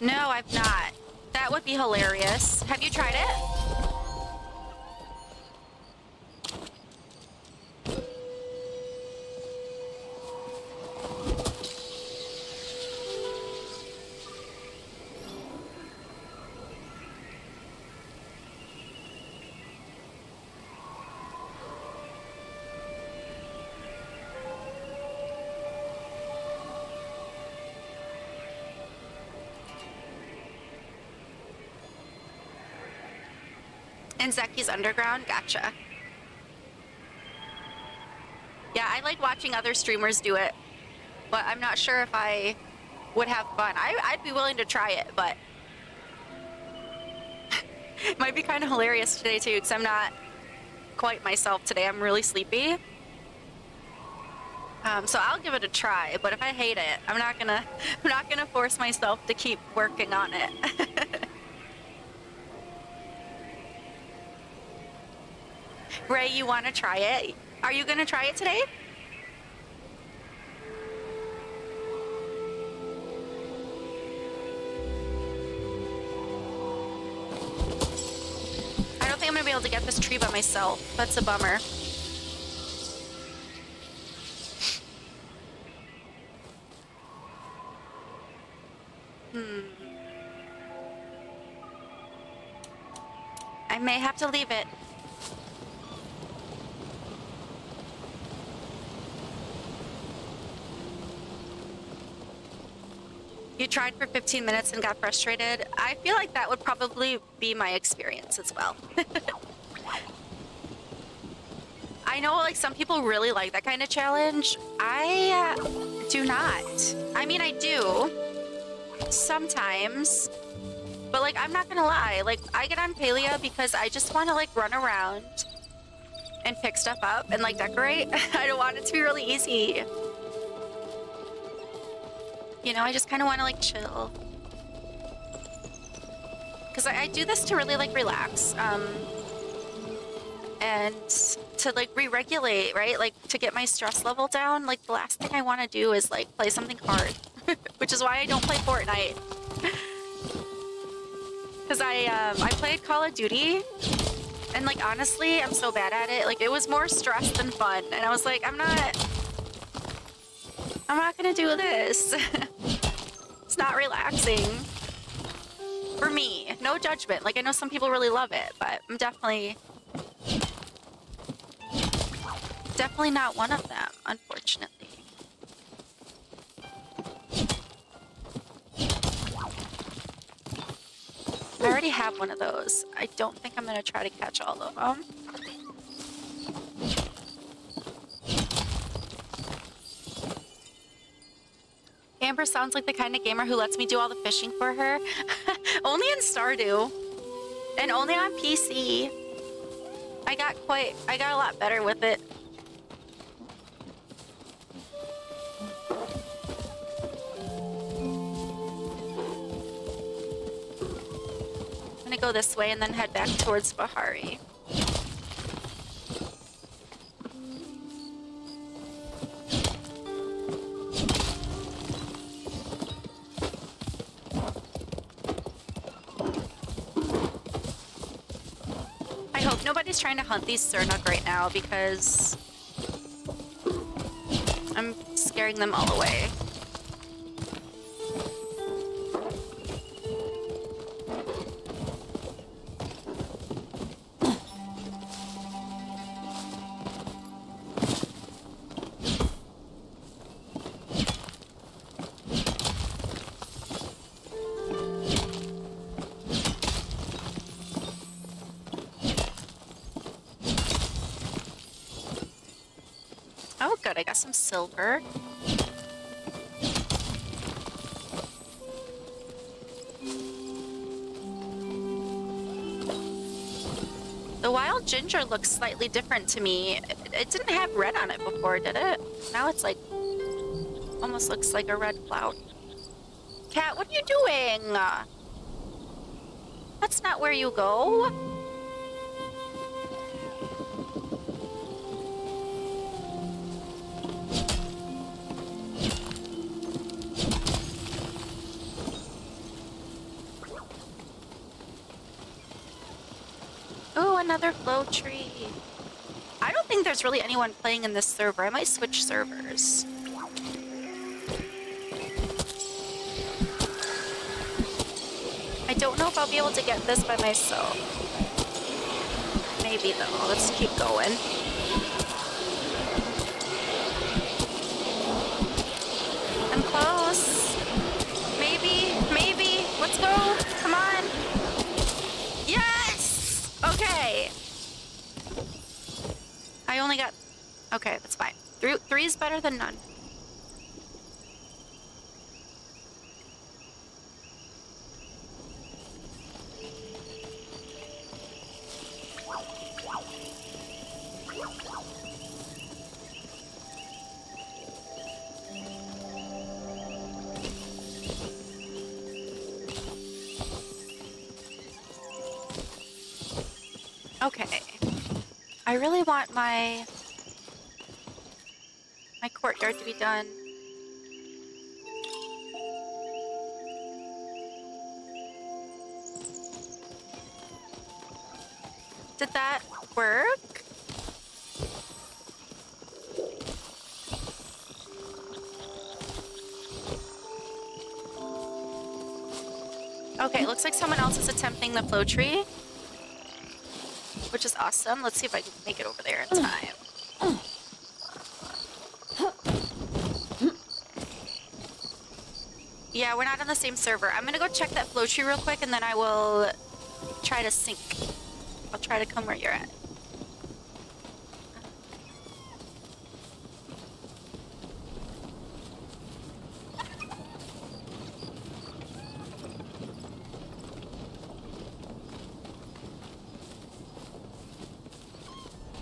No, I've not. That would be hilarious. Have you tried it? Zeki's Underground? Gotcha. Yeah, I like watching other streamers do it, but I'm not sure if I would have fun. I, I'd be willing to try it, but it might be kind of hilarious today too, because I'm not quite myself today. I'm really sleepy. Um, so I'll give it a try, but if I hate it, I'm not gonna, I'm not gonna force myself to keep working on it. Ray, you want to try it? Are you going to try it today? I don't think I'm going to be able to get this tree by myself. That's a bummer. Hmm. I may have to leave it. Tried for 15 minutes and got frustrated. I feel like that would probably be my experience as well. I know like some people really like that kind of challenge. I uh, do not. I mean, I do sometimes, but like I'm not gonna lie. Like I get on Palia because I just want to like run around and pick stuff up and like decorate. I don't want it to be really easy. You know, I just kind of want to like chill. Because I, I, do this to really like relax. Um, and to like re-regulate, right? Like to get my stress level down. Like the last thing I want to do is like play something hard. Which is why I don't play Fortnite. Because I, um, I played Call of Duty and like honestly, I'm so bad at it. Like it was more stress than fun. And I was like, I'm not I'm not gonna do this. it's not relaxing. For me. No judgment. Like I know some people really love it, but I'm definitely definitely not one of them, unfortunately. I already have one of those. I don't think I'm gonna try to catch all of them. Amber sounds like the kind of gamer who lets me do all the fishing for her. only in Stardew. And only on PC. I got quite... I got a lot better with it. I'm gonna go this way and then head back towards Bahari. Trying to hunt these Sernuk right now because I'm scaring them all away. The wild ginger looks slightly different to me. It, didn't have red on it before, did it? Now it's like, almost looks like a red cloud. Cat, what are you doing? That's not where you go. Tree. I don't think there's really anyone playing in this server. I might switch servers. I don't know if I'll be able to get this by myself. Maybe though. Let's keep going. Is better than none. Okay. I really want my my to be done. Did that work? Okay, looks like someone else is attempting the flow tree which is awesome. Let's see if I can make it over there in hmm. time. Yeah, we're not on the same server. I'm gonna go check that flow tree real quick and then I will try to sync. I'll try to come where you're at.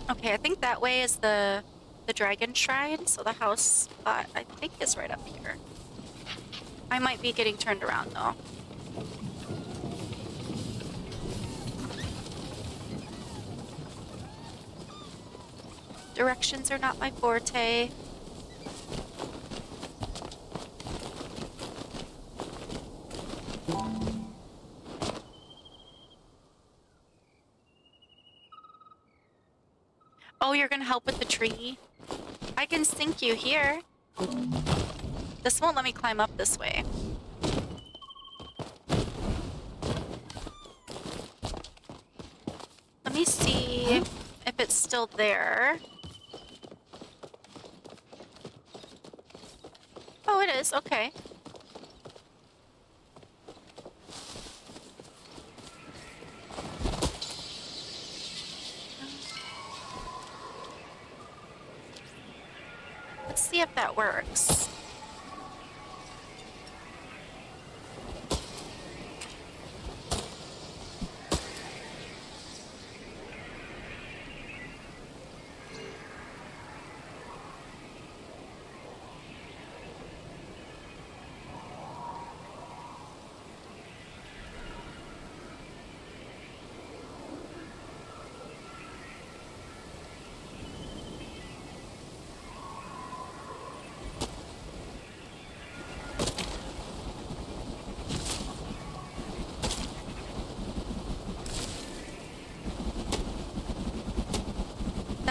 Okay, I think that way is the the dragon shrine, so the house spot I think is right up here. I might be getting turned around though. Directions are not my forte. Oh, you're gonna help with the tree? I can sync you here. This won't let me climb up this way. Let me see if it's still there. Oh, it is. Okay. Let's see if that works.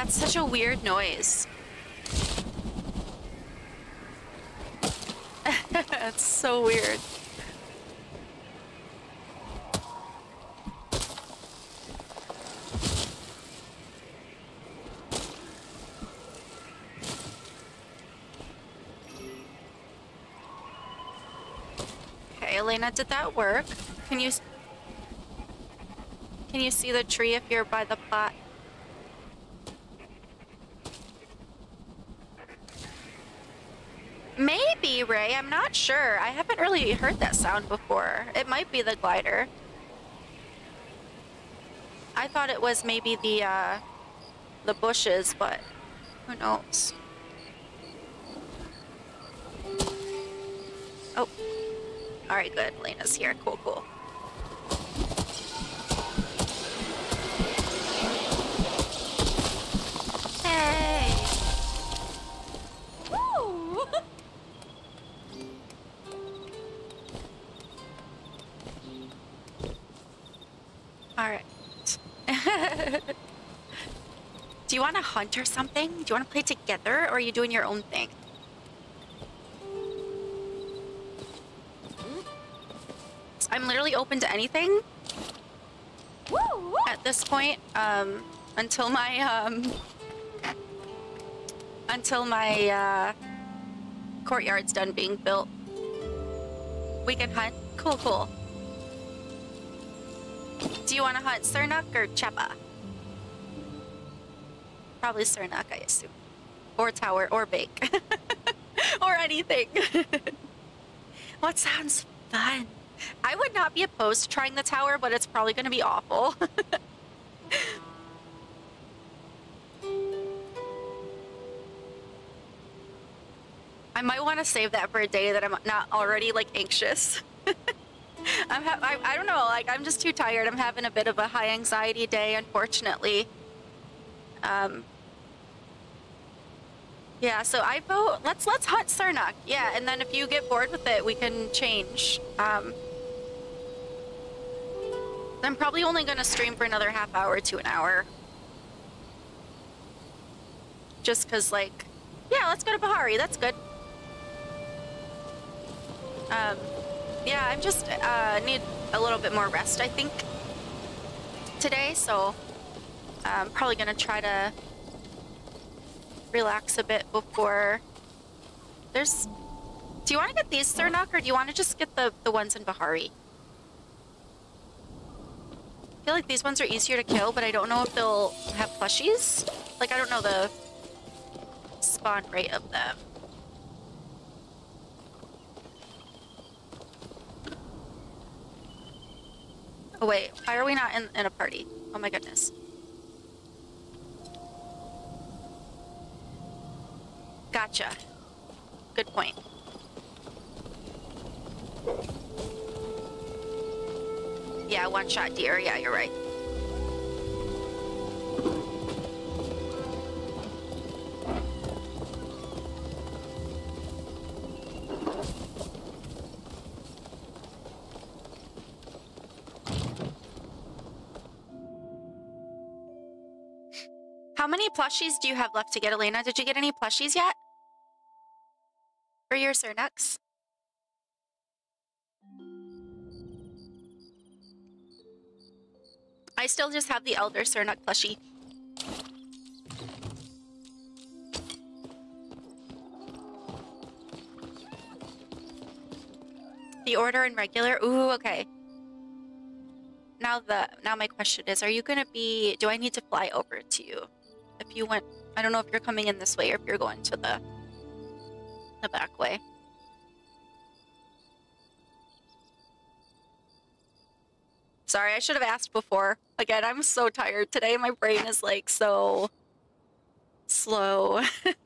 That's such a weird noise. That's so weird. Okay, Elena, did that work? Can you can you see the tree if you're by the plot? I'm not sure. I haven't really heard that sound before. It might be the glider. I thought it was maybe the, uh, the bushes, but who knows? Oh. Alright, good. Lena's here. Cool, cool. Hunt or something? Do you want to play together, or are you doing your own thing? I'm literally open to anything at this point. Um, until my um, until my uh, courtyard's done being built. We can hunt. Cool, cool. Do you want to hunt Sernuk or Chapaa? Probably Sernuk, I assume. Or Tower, or Bake. or anything. what sounds fun? I would not be opposed to trying the tower, but it's probably going to be awful. I might want to save that for a day that I'm not already like anxious. I'm I, I don't know, like I'm just too tired. I'm having a bit of a high anxiety day, unfortunately. Um. Yeah, so I vote. Let's let's hunt Sernuk. Yeah, and then if you get bored with it, we can change. Um. I'm probably only gonna stream for another half hour to an hour. Just cause like, yeah, let's go to Bahari. That's good. Um, yeah, I'm just uh, need a little bit more rest, I think, today. So I'm probably gonna try to relax a bit before. There's Do you want to get these Sernuk or do you want to just get the, the ones in Bahari? I feel like these ones are easier to kill, but I don't know if they'll have plushies. Like, I don't know the spawn rate of them. Oh wait, why are we not in, in a party? Oh my goodness. Gotcha. Good point. Yeah, one shot deer. Yeah, you're right. How many plushies do you have left to get, Elena? Did you get any plushies yet? For your Sernuks? I still just have the Elder Sernuk plushie. The order and regular? Ooh, okay. Now the now my question is, are you gonna be do I need to fly over to you? If you went I don't know if you're coming in this way or if you're going to the the back way. Sorry, I should have asked before. Again, I'm so tired today. My brain is like so slow.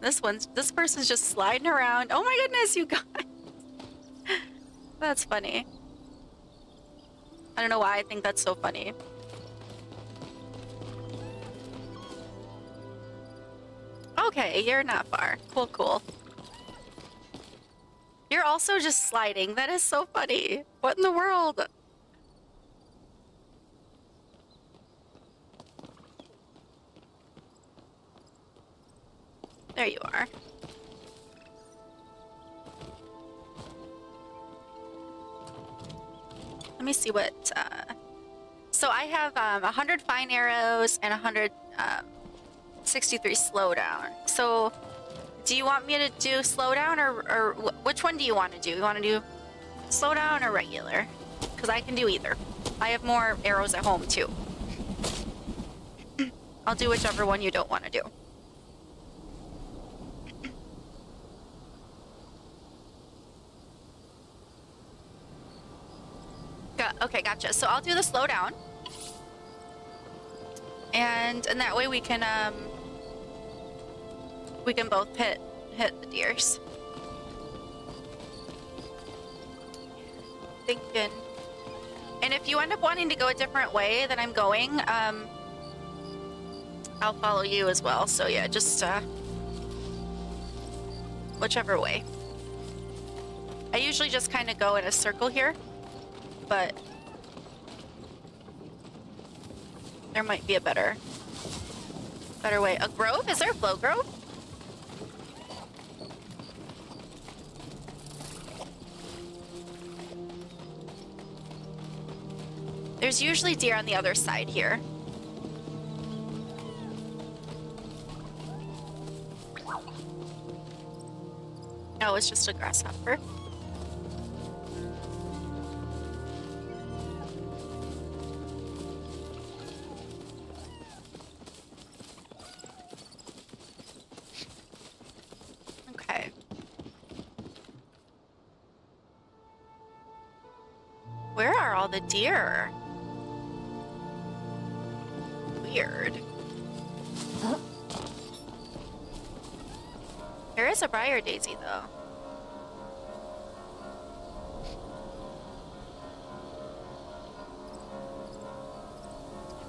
this one's this person's just sliding around. Oh my goodness, you guys. That's funny. I don't know why I think that's so funny. Okay, you're not far. Cool, cool. You're also just sliding. That is so funny. What in the world? There you are. Let me see what, uh... So I have um, 100 fine arrows and 100 um, 63 slowdown. So do you want me to do slowdown or, or which one do you want to do? You want to do slowdown or regular? Because I can do either. I have more arrows at home too. I'll do whichever one you don't want to do. Got, okay, gotcha. So I'll do the slowdown. And, and that way we can, um, we can both hit, hit the deers. Thinking. And if you end up wanting to go a different way than I'm going, um, I'll follow you as well. So yeah, just, uh, whichever way. I usually just kind of go in a circle here, but there might be a better, better way. A grove? Is there a flow grove? There's usually deer on the other side here. No, it's just a grasshopper. Okay. Where are all the deer? Briar daisy though.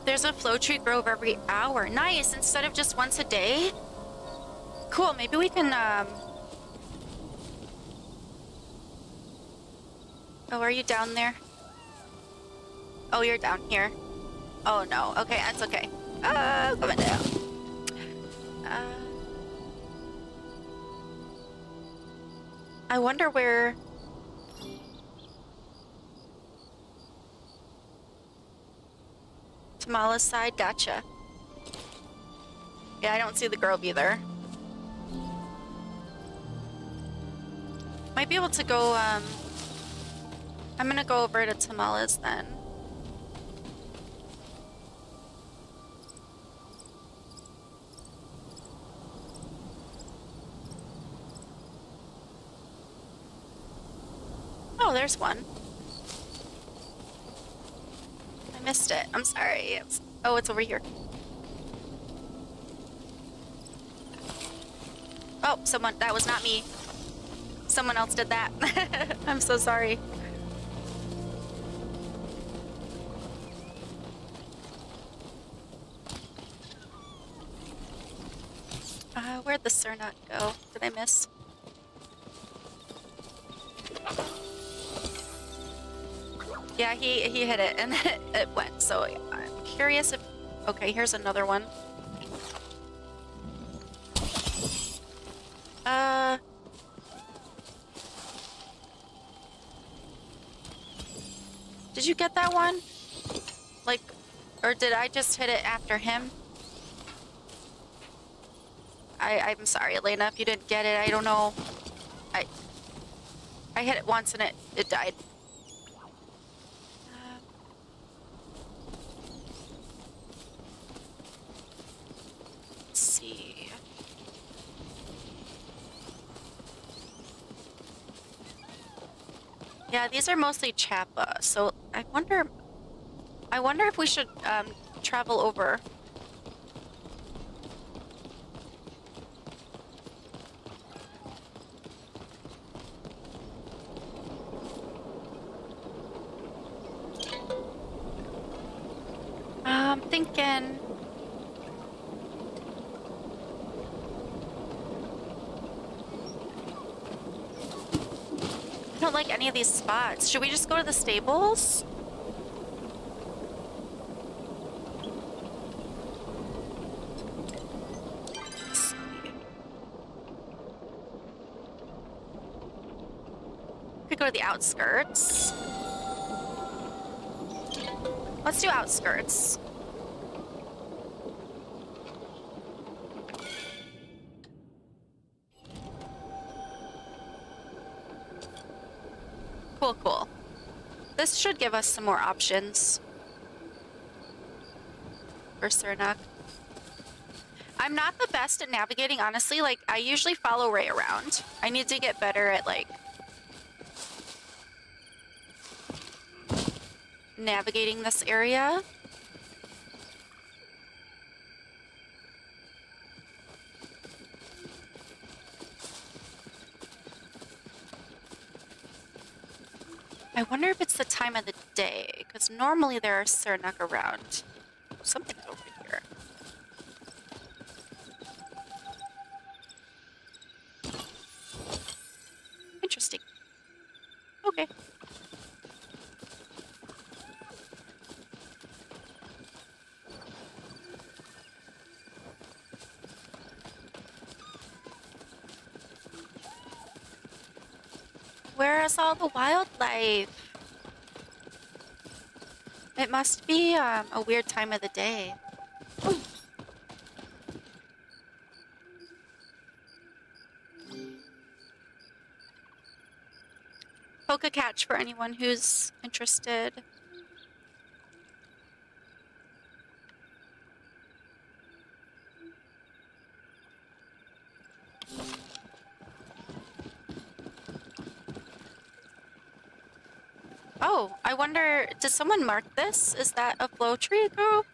There's a flow tree grove every hour. Nice, instead of just once a day. Cool, maybe we can, um... Oh, are you down there? Oh, you're down here. Oh no, okay, that's okay. Uh, coming down. I wonder where... Tamala's side, gotcha. Yeah, I don't see the grove either. Might be able to go, um... I'm gonna go over to Tamala's then. There's one. I missed it. I'm sorry. It's, oh, it's over here. Oh, someone. That was not me. Someone else did that. I'm so sorry. Uh, where'd the Sernuk go? Did I miss? Yeah, he he hit it and it, it went. So I'm curious if. Okay, here's another one. Uh. Did you get that one? Like, or did I just hit it after him? I I'm sorry, Elena, if you didn't get it. I don't know. I I hit it once and it it died. Let's see. These are mostly Chapaa, so I wonder... I wonder if we should um, travel over. I'm thinking... I don't like any of these spots. Should we just go to the stables? Could go to the outskirts. Let's do outskirts. Should give us some more options. For Sernuk. I'm not the best at navigating, honestly. Like, I usually follow Ray around. I need to get better at, like... Navigating this area. I wonder if it's the time of the day, because normally there are Sernuk around. Something's over here. Interesting. Okay. Where is all the wildlife? It must be um, a weird time of the day. Poke a catch for anyone who's interested. Oh, I wonder, did someone mark this? Is that a flow tree grove?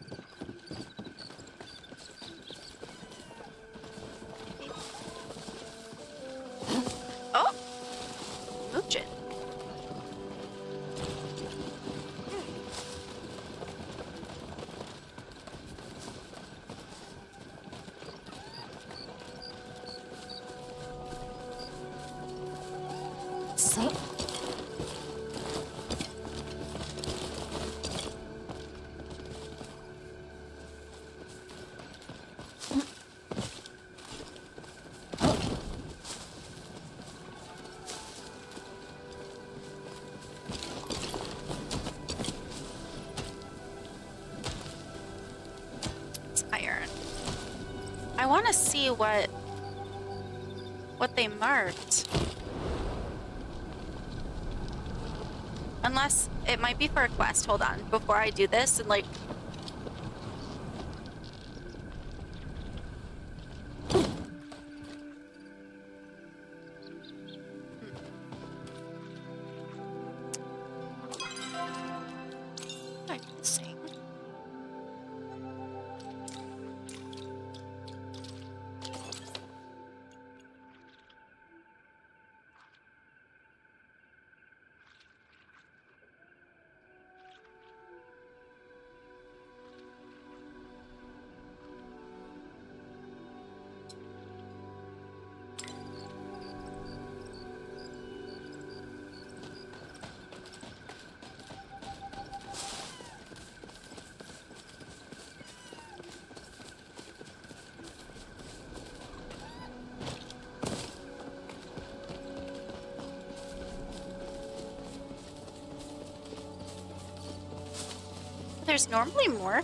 What what they marked. Unless it might be for a quest. Hold on. Before I do this and like normally more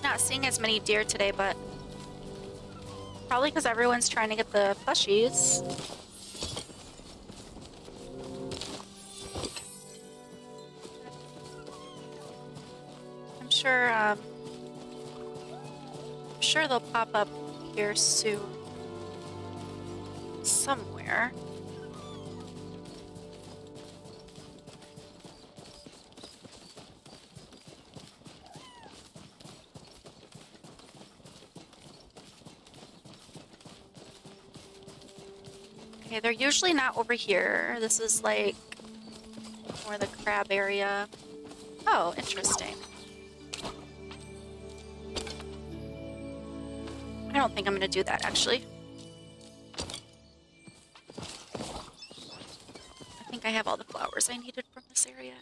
just not seeing as many deer today, but probably because everyone's trying to get the plushies. I'm sure, um, I'm sure they'll pop up here soon. Okay, they're usually not over here. This is like more the crab area. Oh, interesting. I don't think I'm gonna do that actually. I think I have all the flowers I needed from this area.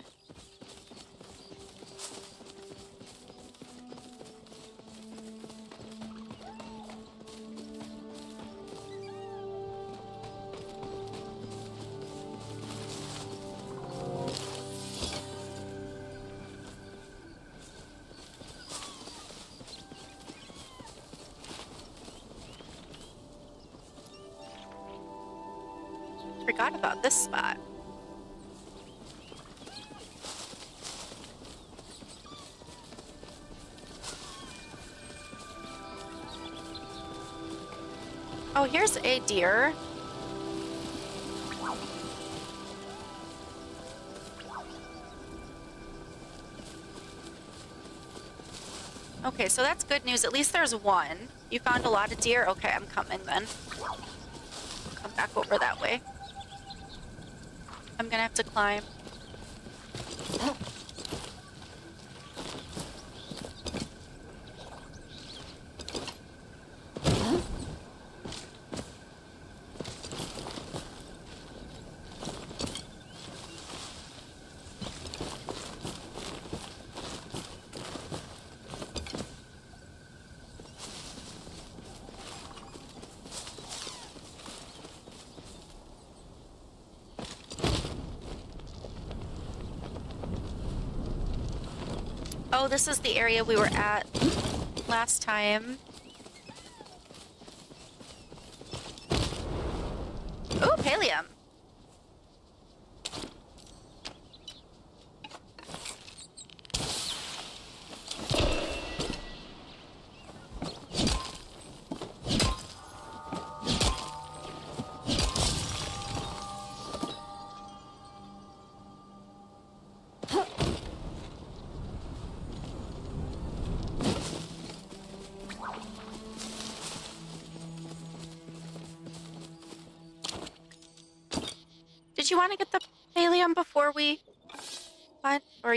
Deer. Okay, so that's good news. At least there's one. You found a lot of deer? Okay, I'm coming then. Come back over that way. I'm gonna have to climb. This is the area we were at last time.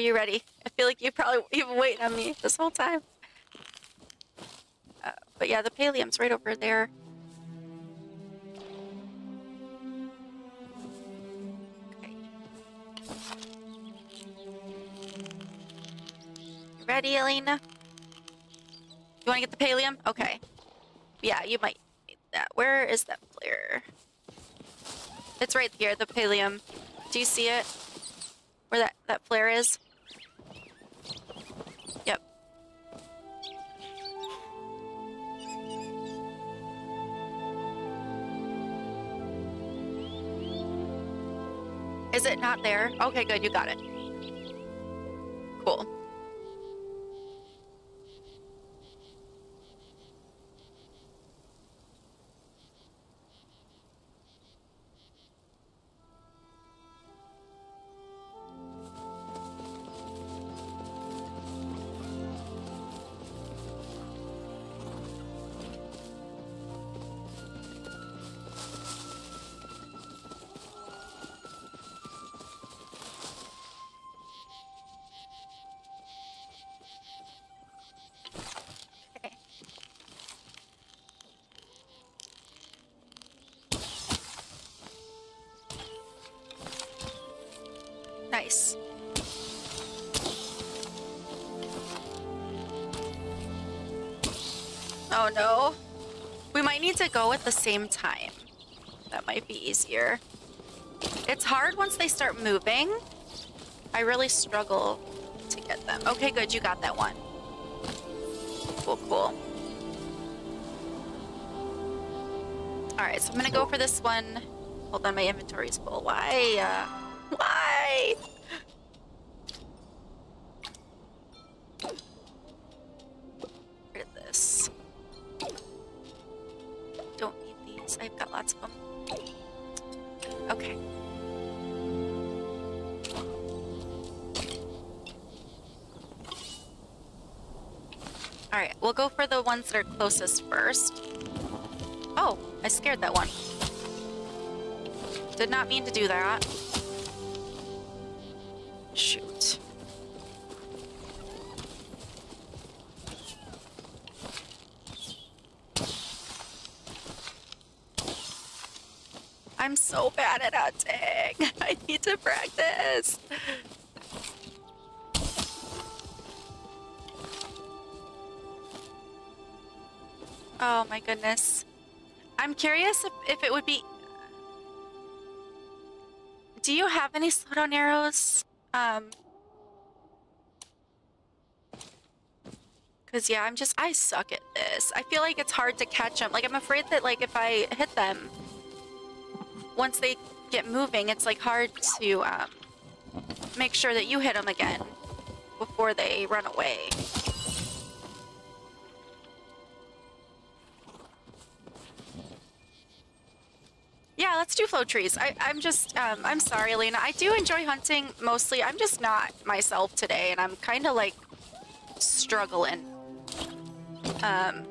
You ready? I feel like you probably you've been waiting on me this whole time. Uh, but yeah, the Palium's right over there. Okay. You ready, Elena? You want to get the Palium? Okay. Yeah, you might need that. Where is that flare? It's right here, the Palium. Do you see it? Where that, that flare is? Not there? Okay, good, you got it. To go at the same time. That might be easier. It's hard once they start moving. I really struggle to get them. Okay, good. You got that one. Cool, cool. All right, so I'm gonna go for this one. Hold on, my inventory's full. Why? Uh, why? I've got lots of them. Okay. All right, we'll go for the ones that are closest first. Oh, I scared that one. Did not mean to do that. Shoot. I'm so bad at hunting. I need to practice. Oh my goodness. I'm curious if, if it would be... Do you have any slowdown arrows? Um... Because, yeah, I'm just... I suck at this. I feel like it's hard to catch them. Like, I'm afraid that, like, if I hit them, once they get moving, it's, like, hard to, um... Make sure that you hit them again before they run away. Yeah, let's do flow trees. I, I'm just, um, I'm sorry, Lena. I do enjoy hunting mostly. I'm just not myself today, and I'm kind of like struggling. Um,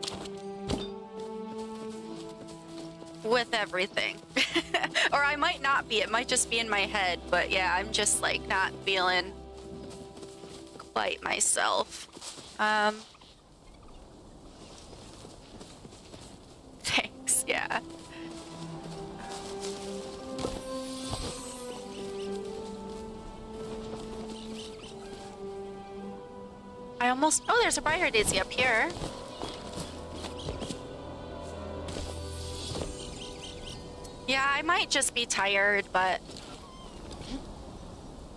with everything. or I might not be. It might just be in my head. But yeah, I'm just like not feeling quite myself. Um, thanks, yeah. I almost... Oh, there's a briar daisy up here. Yeah, I might just be tired, but...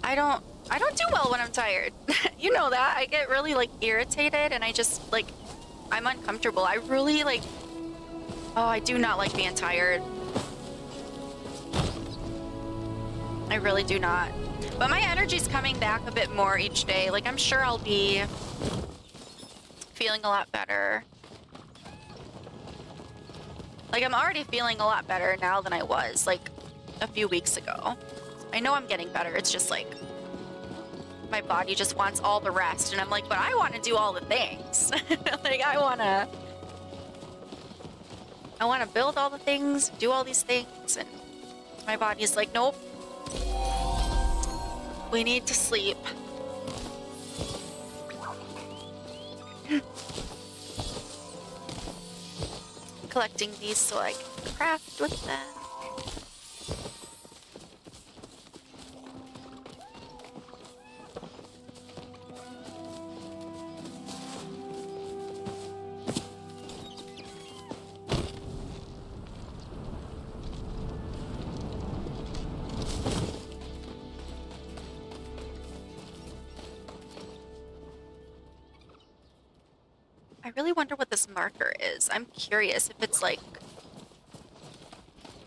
I don't... I don't do well when I'm tired. you know that. I get really, like, irritated, and I just, like... I'm uncomfortable. I really, like... Oh, I do not like being tired. I really do not. But my energy's coming back a bit more each day. Like, I'm sure I'll be feeling a lot better. Like, I'm already feeling a lot better now than I was, like, a few weeks ago. I know I'm getting better. It's just, like, my body just wants all the rest. And I'm like, but I want to do all the things. like, I want to... I want to build all the things, do all these things, and my body's like, nope, We need to sleep. Collecting these so I can craft with them. Wonder what this marker is. I'm curious if it's like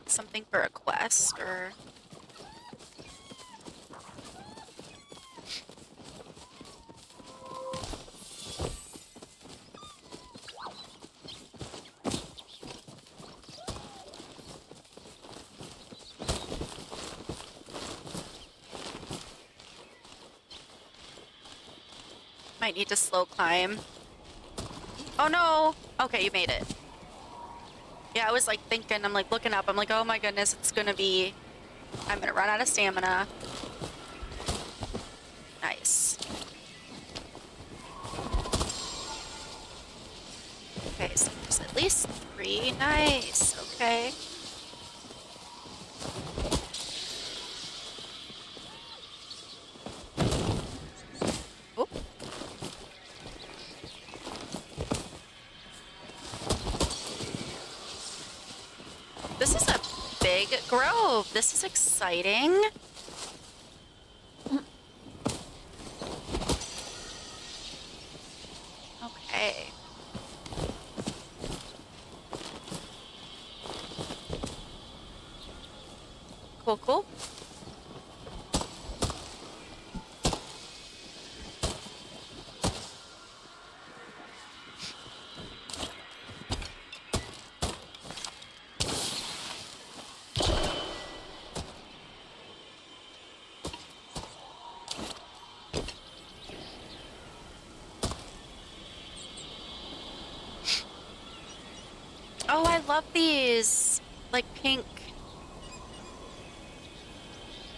something for a quest or might need to slow climb. Oh no! Okay, you made it. Yeah, I was like thinking, I'm like looking up, I'm like, oh my goodness, it's gonna be, I'm gonna run out of stamina. Nice. Okay, so there's at least three. Nice, okay. Grove. This is exciting. Okay. Cool, cool. Oh, I love these. Like pink.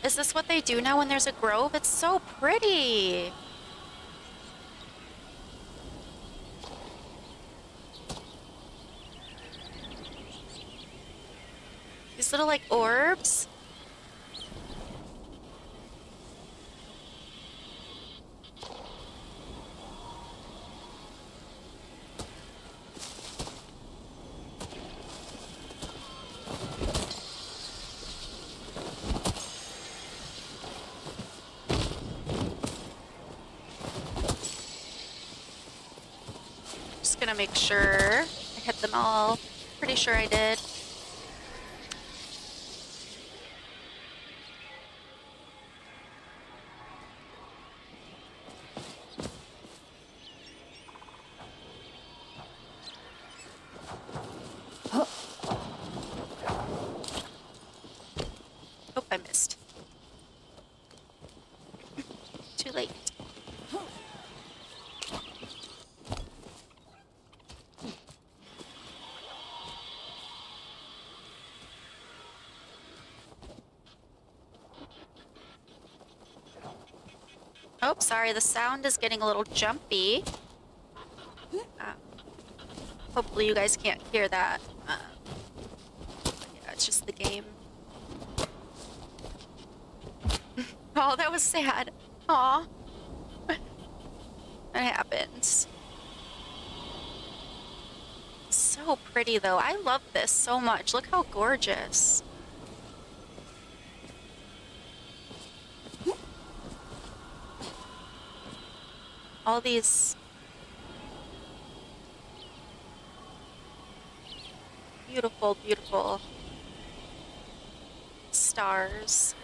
Is this what they do now when there's a grove? It's so pretty. These little like orbs. Just gonna make sure I hit them all. Pretty sure I did. Oh, I missed. Too late. Oh, sorry, the sound is getting a little jumpy. Uh, hopefully you guys can't hear that. Uh, yeah, it's just the game. oh, that was sad. Aw. that happens. So pretty, though. I love this so much. Look how gorgeous. All these beautiful, beautiful stars.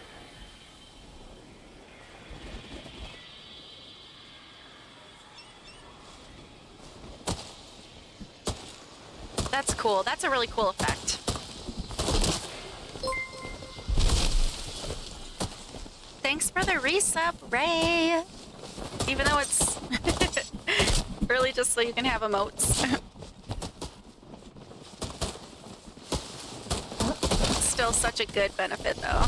That's cool. That's a really cool effect. Thanks for the resub, Ray. Even though it's really just so you can have emotes. Still such a good benefit though.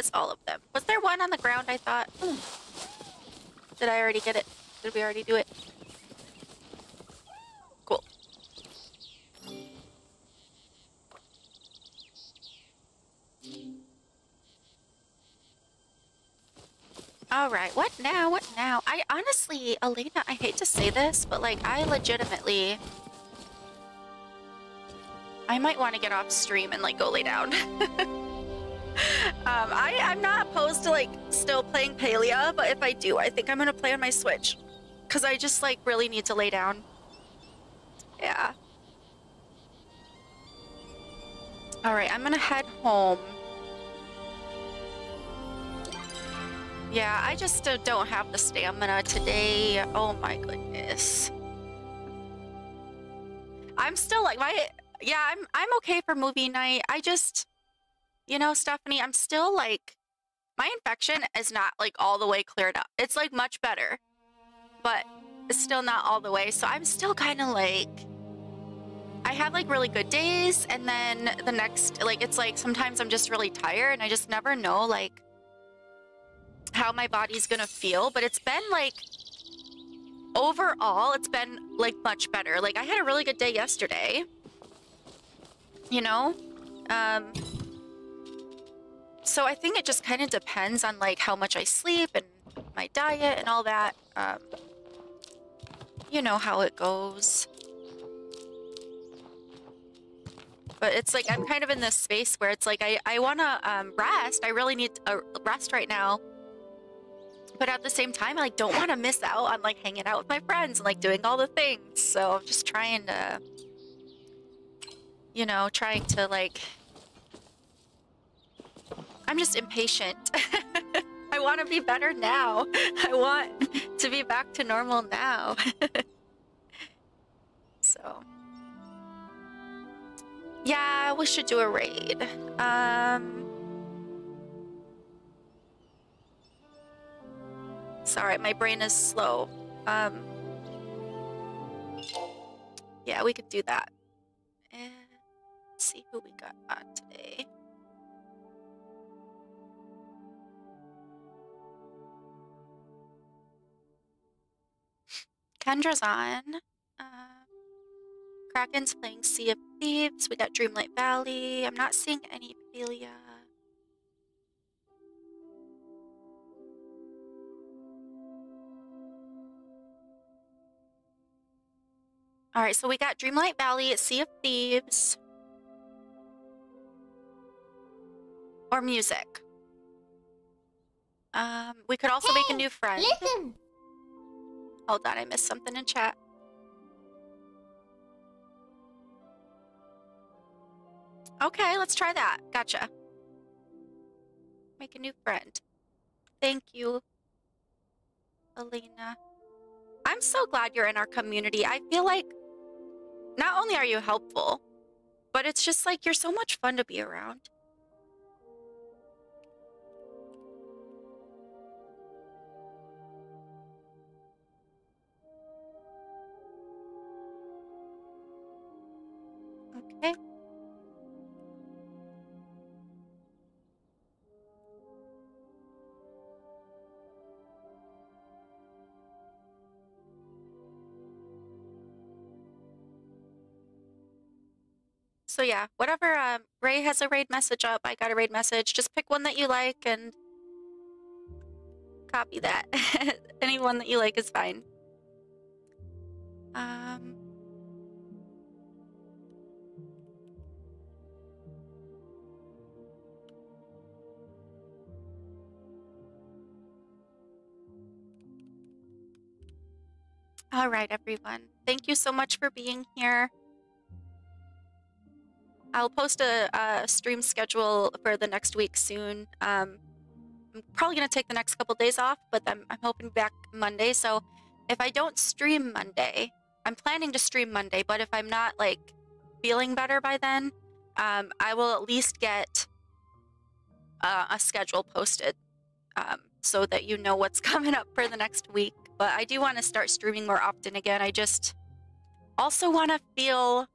is all of them. Was there one on the ground, I thought? Hmm. Did I already get it? Did we already do it? Cool. Alright, what now? What now? I honestly, Elena, I hate to say this, but like, I legitimately... I might want to get off stream and like go lay down. um, I, I'm not opposed to like still playing Palia, but if I do, I think I'm gonna play on my Switch. Cause I just like really need to lay down. Yeah. Alright, I'm gonna head home. Yeah, I just uh, don't have the stamina today. Oh my goodness. I'm still like my yeah, I'm I'm okay for movie night. I just you know, Stephanie, I'm still like my infection is not like all the way cleared up. It's like much better. But it's still not all the way. So I'm still kind of like I have like really good days and then the next like it's like sometimes I'm just really tired and I just never know like how my body's going to feel, but it's been like overall it's been like much better. Like I had a really good day yesterday. You know? Um so I think it just kind of depends on like how much I sleep and my diet and all that. Um, you know how it goes. But it's like I'm kind of in this space where it's like I, I want to um, rest. I really need a rest right now. But at the same time, I like don't want to miss out on like hanging out with my friends and like doing all the things. So I'm just trying to, you know, trying to like I'm just impatient. I want to be better now. I want to be back to normal now. so. Yeah, we should do a raid. Um. Sorry, my brain is slow. Um. Yeah, we could do that. And see who we got on today. Kendra's on. Uh, Kraken's playing Sea of Thieves. We got Dreamlight Valley. I'm not seeing any Palia. All right, so we got Dreamlight Valley, Sea of Thieves, or music. Um, we could also hey, make a new friend. Listen. Oh, Hold on, I missed something in chat. Okay, let's try that. Gotcha. Make a new friend. Thank you, Elena. I'm so glad you're in our community. I feel like not only are you helpful, but it's just like you're so much fun to be around. So yeah, whatever um, Ray has a raid message up, I got a raid message. Just pick one that you like and copy that. Any one that you like is fine. Um, All right, everyone. Thank you so much for being here. I'll post a, a stream schedule for the next week soon. Um, I'm probably going to take the next couple days off, but I'm, I'm hoping back Monday. So if I don't stream Monday, I'm planning to stream Monday, but if I'm not like feeling better by then, um, I will at least get uh, a schedule posted um, so that you know what's coming up for the next week. But I do want to start streaming more often again. I just also want to feel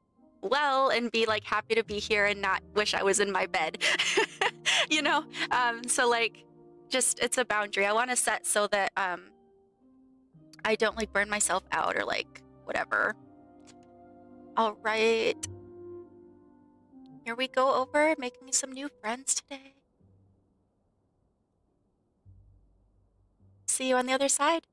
well and be like happy to be here and not wish I was in my bed. you know? Um, so like just it's a boundary I want to set so that um I don't like burn myself out or like whatever. All right. Here we go over making some new friends today. See you on the other side.